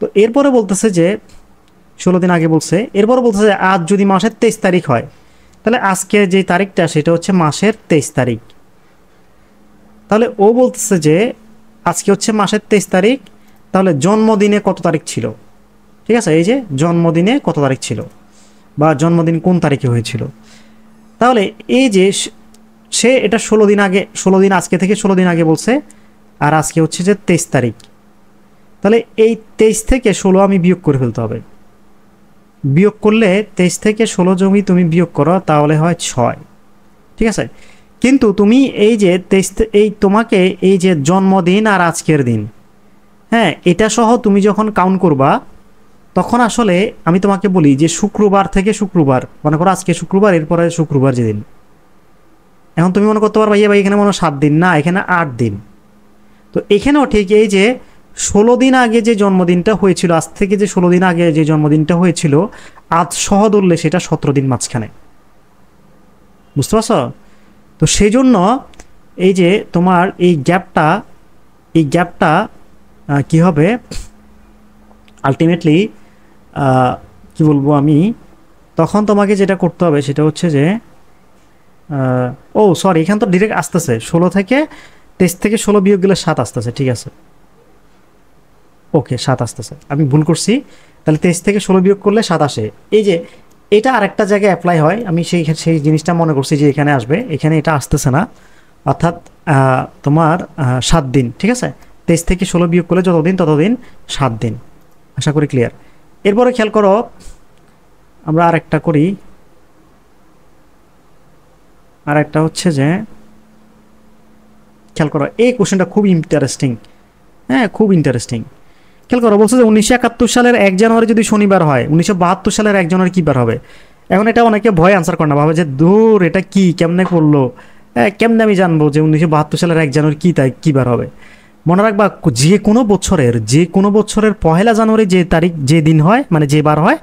তো এরপরে বলতেছে যে, ষোলো দিন আগে বলছে, এরপরে বলতেছে যে, আজ যদি মাসের তেইশ তারিখ হয়, তাহলে আজকে যে তারিখটা, সেটা হচ্ছে মাসের তেইশ তারিখ। তাহলে ও বলতেছে যে, আজকে হচ্ছে মাসের তেইশ তারিখ, তাহলে জন্মদিনে কত তারিখ ছিল? ঠিক আছে? এই যে, জন্মদিনে কত তারিখ ছিল? বা জন্মদিন কোন তারিখে হয়েছিল? তাহলে এই যে স- এটা ষোলো দিন আগে, ষোলো দিন আজকে থেকে ষোলো দিন আগে বলছে, আর আজকে হচ্ছে যে তেইশ তারিখ। তাহলে এই তেইশ থেকে ষোলো আমি বিয়োগ করে ফেলতে হবে। বিয়োগ করলে তেইশ থেকে ষোলো জমি তুমি বিয়োগ করো, তাহলে হয় ছয়। ঠিক আছে? কিন্তু তুমি এই যে তেইশ এই তোমাকে এই যে জন্মদিন আর আজকের দিন হ্যাঁ এটা সহ তুমি যখন কাউন্ট করবা তখন আসলে আমি তোমাকে বলি যে শুক্রবার থেকে শুক্রবার, মনে করো আজকে শুক্রবার, এরপরে শুক্রবার যেদিন। এখন তুমি মনে করতে পারবা ইয়ে ভাই, এখানে মনে সাত দিন, না, এখানে আট দিন। তো এখানেও ঠিক এই যে ষোলো দিন আগে যে জন্মদিনটা হয়েছিল, আজ থেকে যে ষোলো দিন আগে যে জন্মদিনটা হয়েছিল, আজ সহ সেটা সতেরো দিন মাঝখানে। বুঝতে পারছ? তো সেই জন্য এই যে তোমার এই গ্যাপটা এই গ্যাপটা কি হবে? আলটিমেটলি কি বলব আমি? তখন তোমাকে যেটা করতে হবে সেটা হচ্ছে যে ও সরি এখান তো ডিরেক্ট আসতেছে। ষোলো থেকে, তেইশ থেকে ষোলো বিয়োগ গেলে সাত আসতেছে, ঠিক আছে? ওকে সাত আসতেছে। আমি ভুল করছি। তাহলে তেইশ থেকে ষোলো বিয়োগ করলে সাত আসে। এই যে, এটা আরেকটা জায়গায় অ্যাপ্লাই হয়। আমি সেই সেই জিনিসটা মনে করছি যে এখানে আসবে। এখানে এটা আসতেছে না। অর্থাৎ তোমার সাত দিন, ঠিক আছে? তেইশ থেকে ষোলো বিয়োগ করলে যতদিন, ততদিন সাত দিন। আশা করি ক্লিয়ার এরপরে খেয়াল করো, আমরা আরেকটা করি। আর একটা হচ্ছে যে, খেয়াল করো, এই কোশ্চেনটা খুব ইন্টারেস্টিং হ্যাঁ খুব ইন্টারেস্টিং খেয়াল করো, বলছে যে উনিশশো একাত্তর সালের এক জানুয়ারি যদি শনিবার হয়, উনিশশো বাহাত্তর সালের এক জানুয়ারি কী বার হবে? এখন এটা অনেকে ভয় আনসার করে না, ভাবে যে দূর এটা কি, কেমনে করল? হ্যাঁ কেমনে আমি জানব যে উনিশশো বাহাত্তর সালের এক জানুয়ারি কী, তাই কী বার হবে? মনে রাখবা, যে কোনো বছরের, যে কোনো বছরের পহেলা জানুয়ারি যে তারিখ, যে দিন হয় মানে যে বার হয়,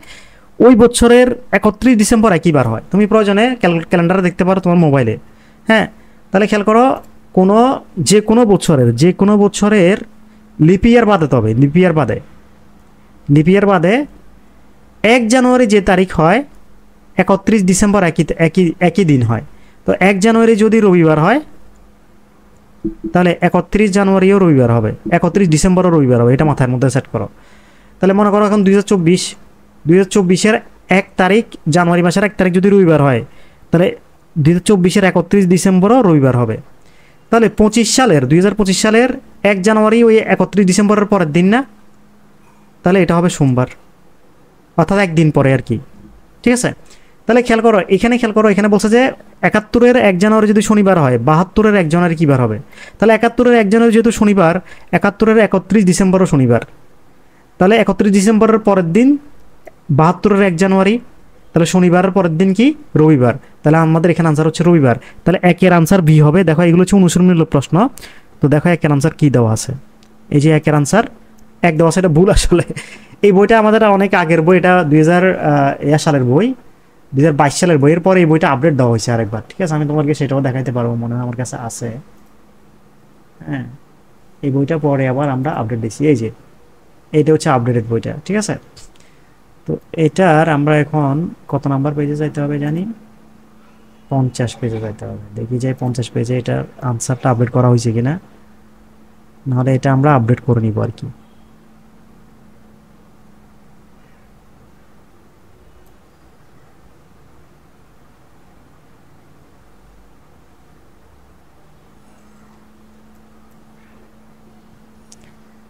ওই বছরের একত্রিশ ডিসেম্বর একই বার হয়। তুমি প্রয়োজনে ক্যালেন্ডারে দেখতে পারো তোমার মোবাইলে। হ্যাঁ? তাহলে খেয়াল করো, কোনো, যে কোনো বছরের, যে কোনো বছরের লিপিয়ার বাদে তবে লিপিয়ার বাদে। লিপিয়ার বাদে এক জানুয়ারি যে তারিখ হয়, একত্রিশ ডিসেম্বর একই একই একই দিন হয়। তো এক জানুয়ারি যদি রবিবার হয় তাহলে একত্রিশ জানুয়ারিও রবিবার হবে, একত্রিশ ডিসেম্বরও রবিবার হবে, এটা মাথার মধ্যে সেট করো। তাহলে মনে করো এখন দুই হাজার চব্বিশ, দুই হাজার চব্বিশের এক তারিখ, জানুয়ারি মাসের এক তারিখ যদি রবিবার হয়, তাহলে দুই হাজার চব্বিশের একত্রিশ ডিসেম্বরও রবিবার হবে। তাহলে পঁচিশ সালের, দুই হাজার পঁচিশ সালের এক জানুয়ারি ওই একত্রিশ ডিসেম্বরের পরের দিন না? তাহলে এটা হবে সোমবার, অর্থাৎ একদিন পরে আর কি, ঠিক আছে? তাহলে খেয়াল করো, এখানে খেয়াল করো, এখানে বলছে যে একাত্তরের এক জানুয়ারি যদি শনিবার হয়, বাহাত্তরের এক জানুয়ারি কী বার হবে? তাহলে একাত্তরের এক জানুয়ারি যেহেতু শনিবার, একাত্তরের একত্রিশ ডিসেম্বরও শনিবার। তাহলে একত্রিশ ডিসেম্বরের পরের দিন, বাহাত্তরের এক জানুয়ারি, তাহলে শনিবারের পরের দিন কি? রবিবার। তাহলে আমাদের এখানে আনসার হচ্ছে রবিবার। তাহলে একের আনসার বি হবে। দেখো, এগুলো হচ্ছে অনুসরণমূলক প্রশ্ন। তো দেখো, একের আনসার কি দেওয়া আছে? এই যে একের আনসার এক দেওয়া আছে, এটা ভুল আসলে। এই বইটা আমাদের অনেক আগের বই, এটা দুই হাজার সালের বই। দুই হাজার বাইশ সালের বইয়ের পরে এই বইটা আপডেট দেওয়া হয়েছে আরেকবার। ঠিক আছে? আমি তোমাকে সেটাও দেখাইতে পারব, মনে হয় আমার কাছে আছে। হ্যাঁ এই বইটা পরে আবার আমরা আপডেট দিচ্ছি এই যে, এইটা হচ্ছে আপডেটেড বইটা, ঠিক আছে? তো এটার আমরা এখন কত নাম্বার পেজে যাইতে হবে জানি? পঞ্চাশ পেজে যাইতে হবে। দেখি যে পঞ্চাশ পেজে এটার আনসারটা আপডেট করা হয়েছে কিনা। নাহলে এটা আমরা আপডেট করে নিব আর কি।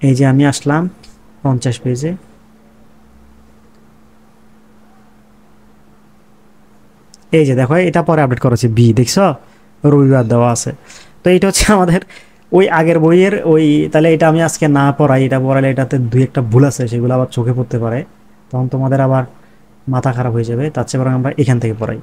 এই যে আমি আসলাম পঞ্চাশ পেজে। এই যে দেখো, এটা পরে আপডেট করা হচ্ছে বি দেখছ? রবিবার দেওয়া আছে। তো এটা হচ্ছে আমাদের ওই আগের বইয়ের ওই, তাহলে এটা আমি আজকে না পড়াই, এটা পড়ালে এটাতে দুই একটা ভুল আছে, সেগুলো আবার চোখে পড়তে পারে। তখন তোমাদের আবার মাথা খারাপ হয়ে যাবে, তার চেয়ে বরং আমরা এখান থেকে পড়াই।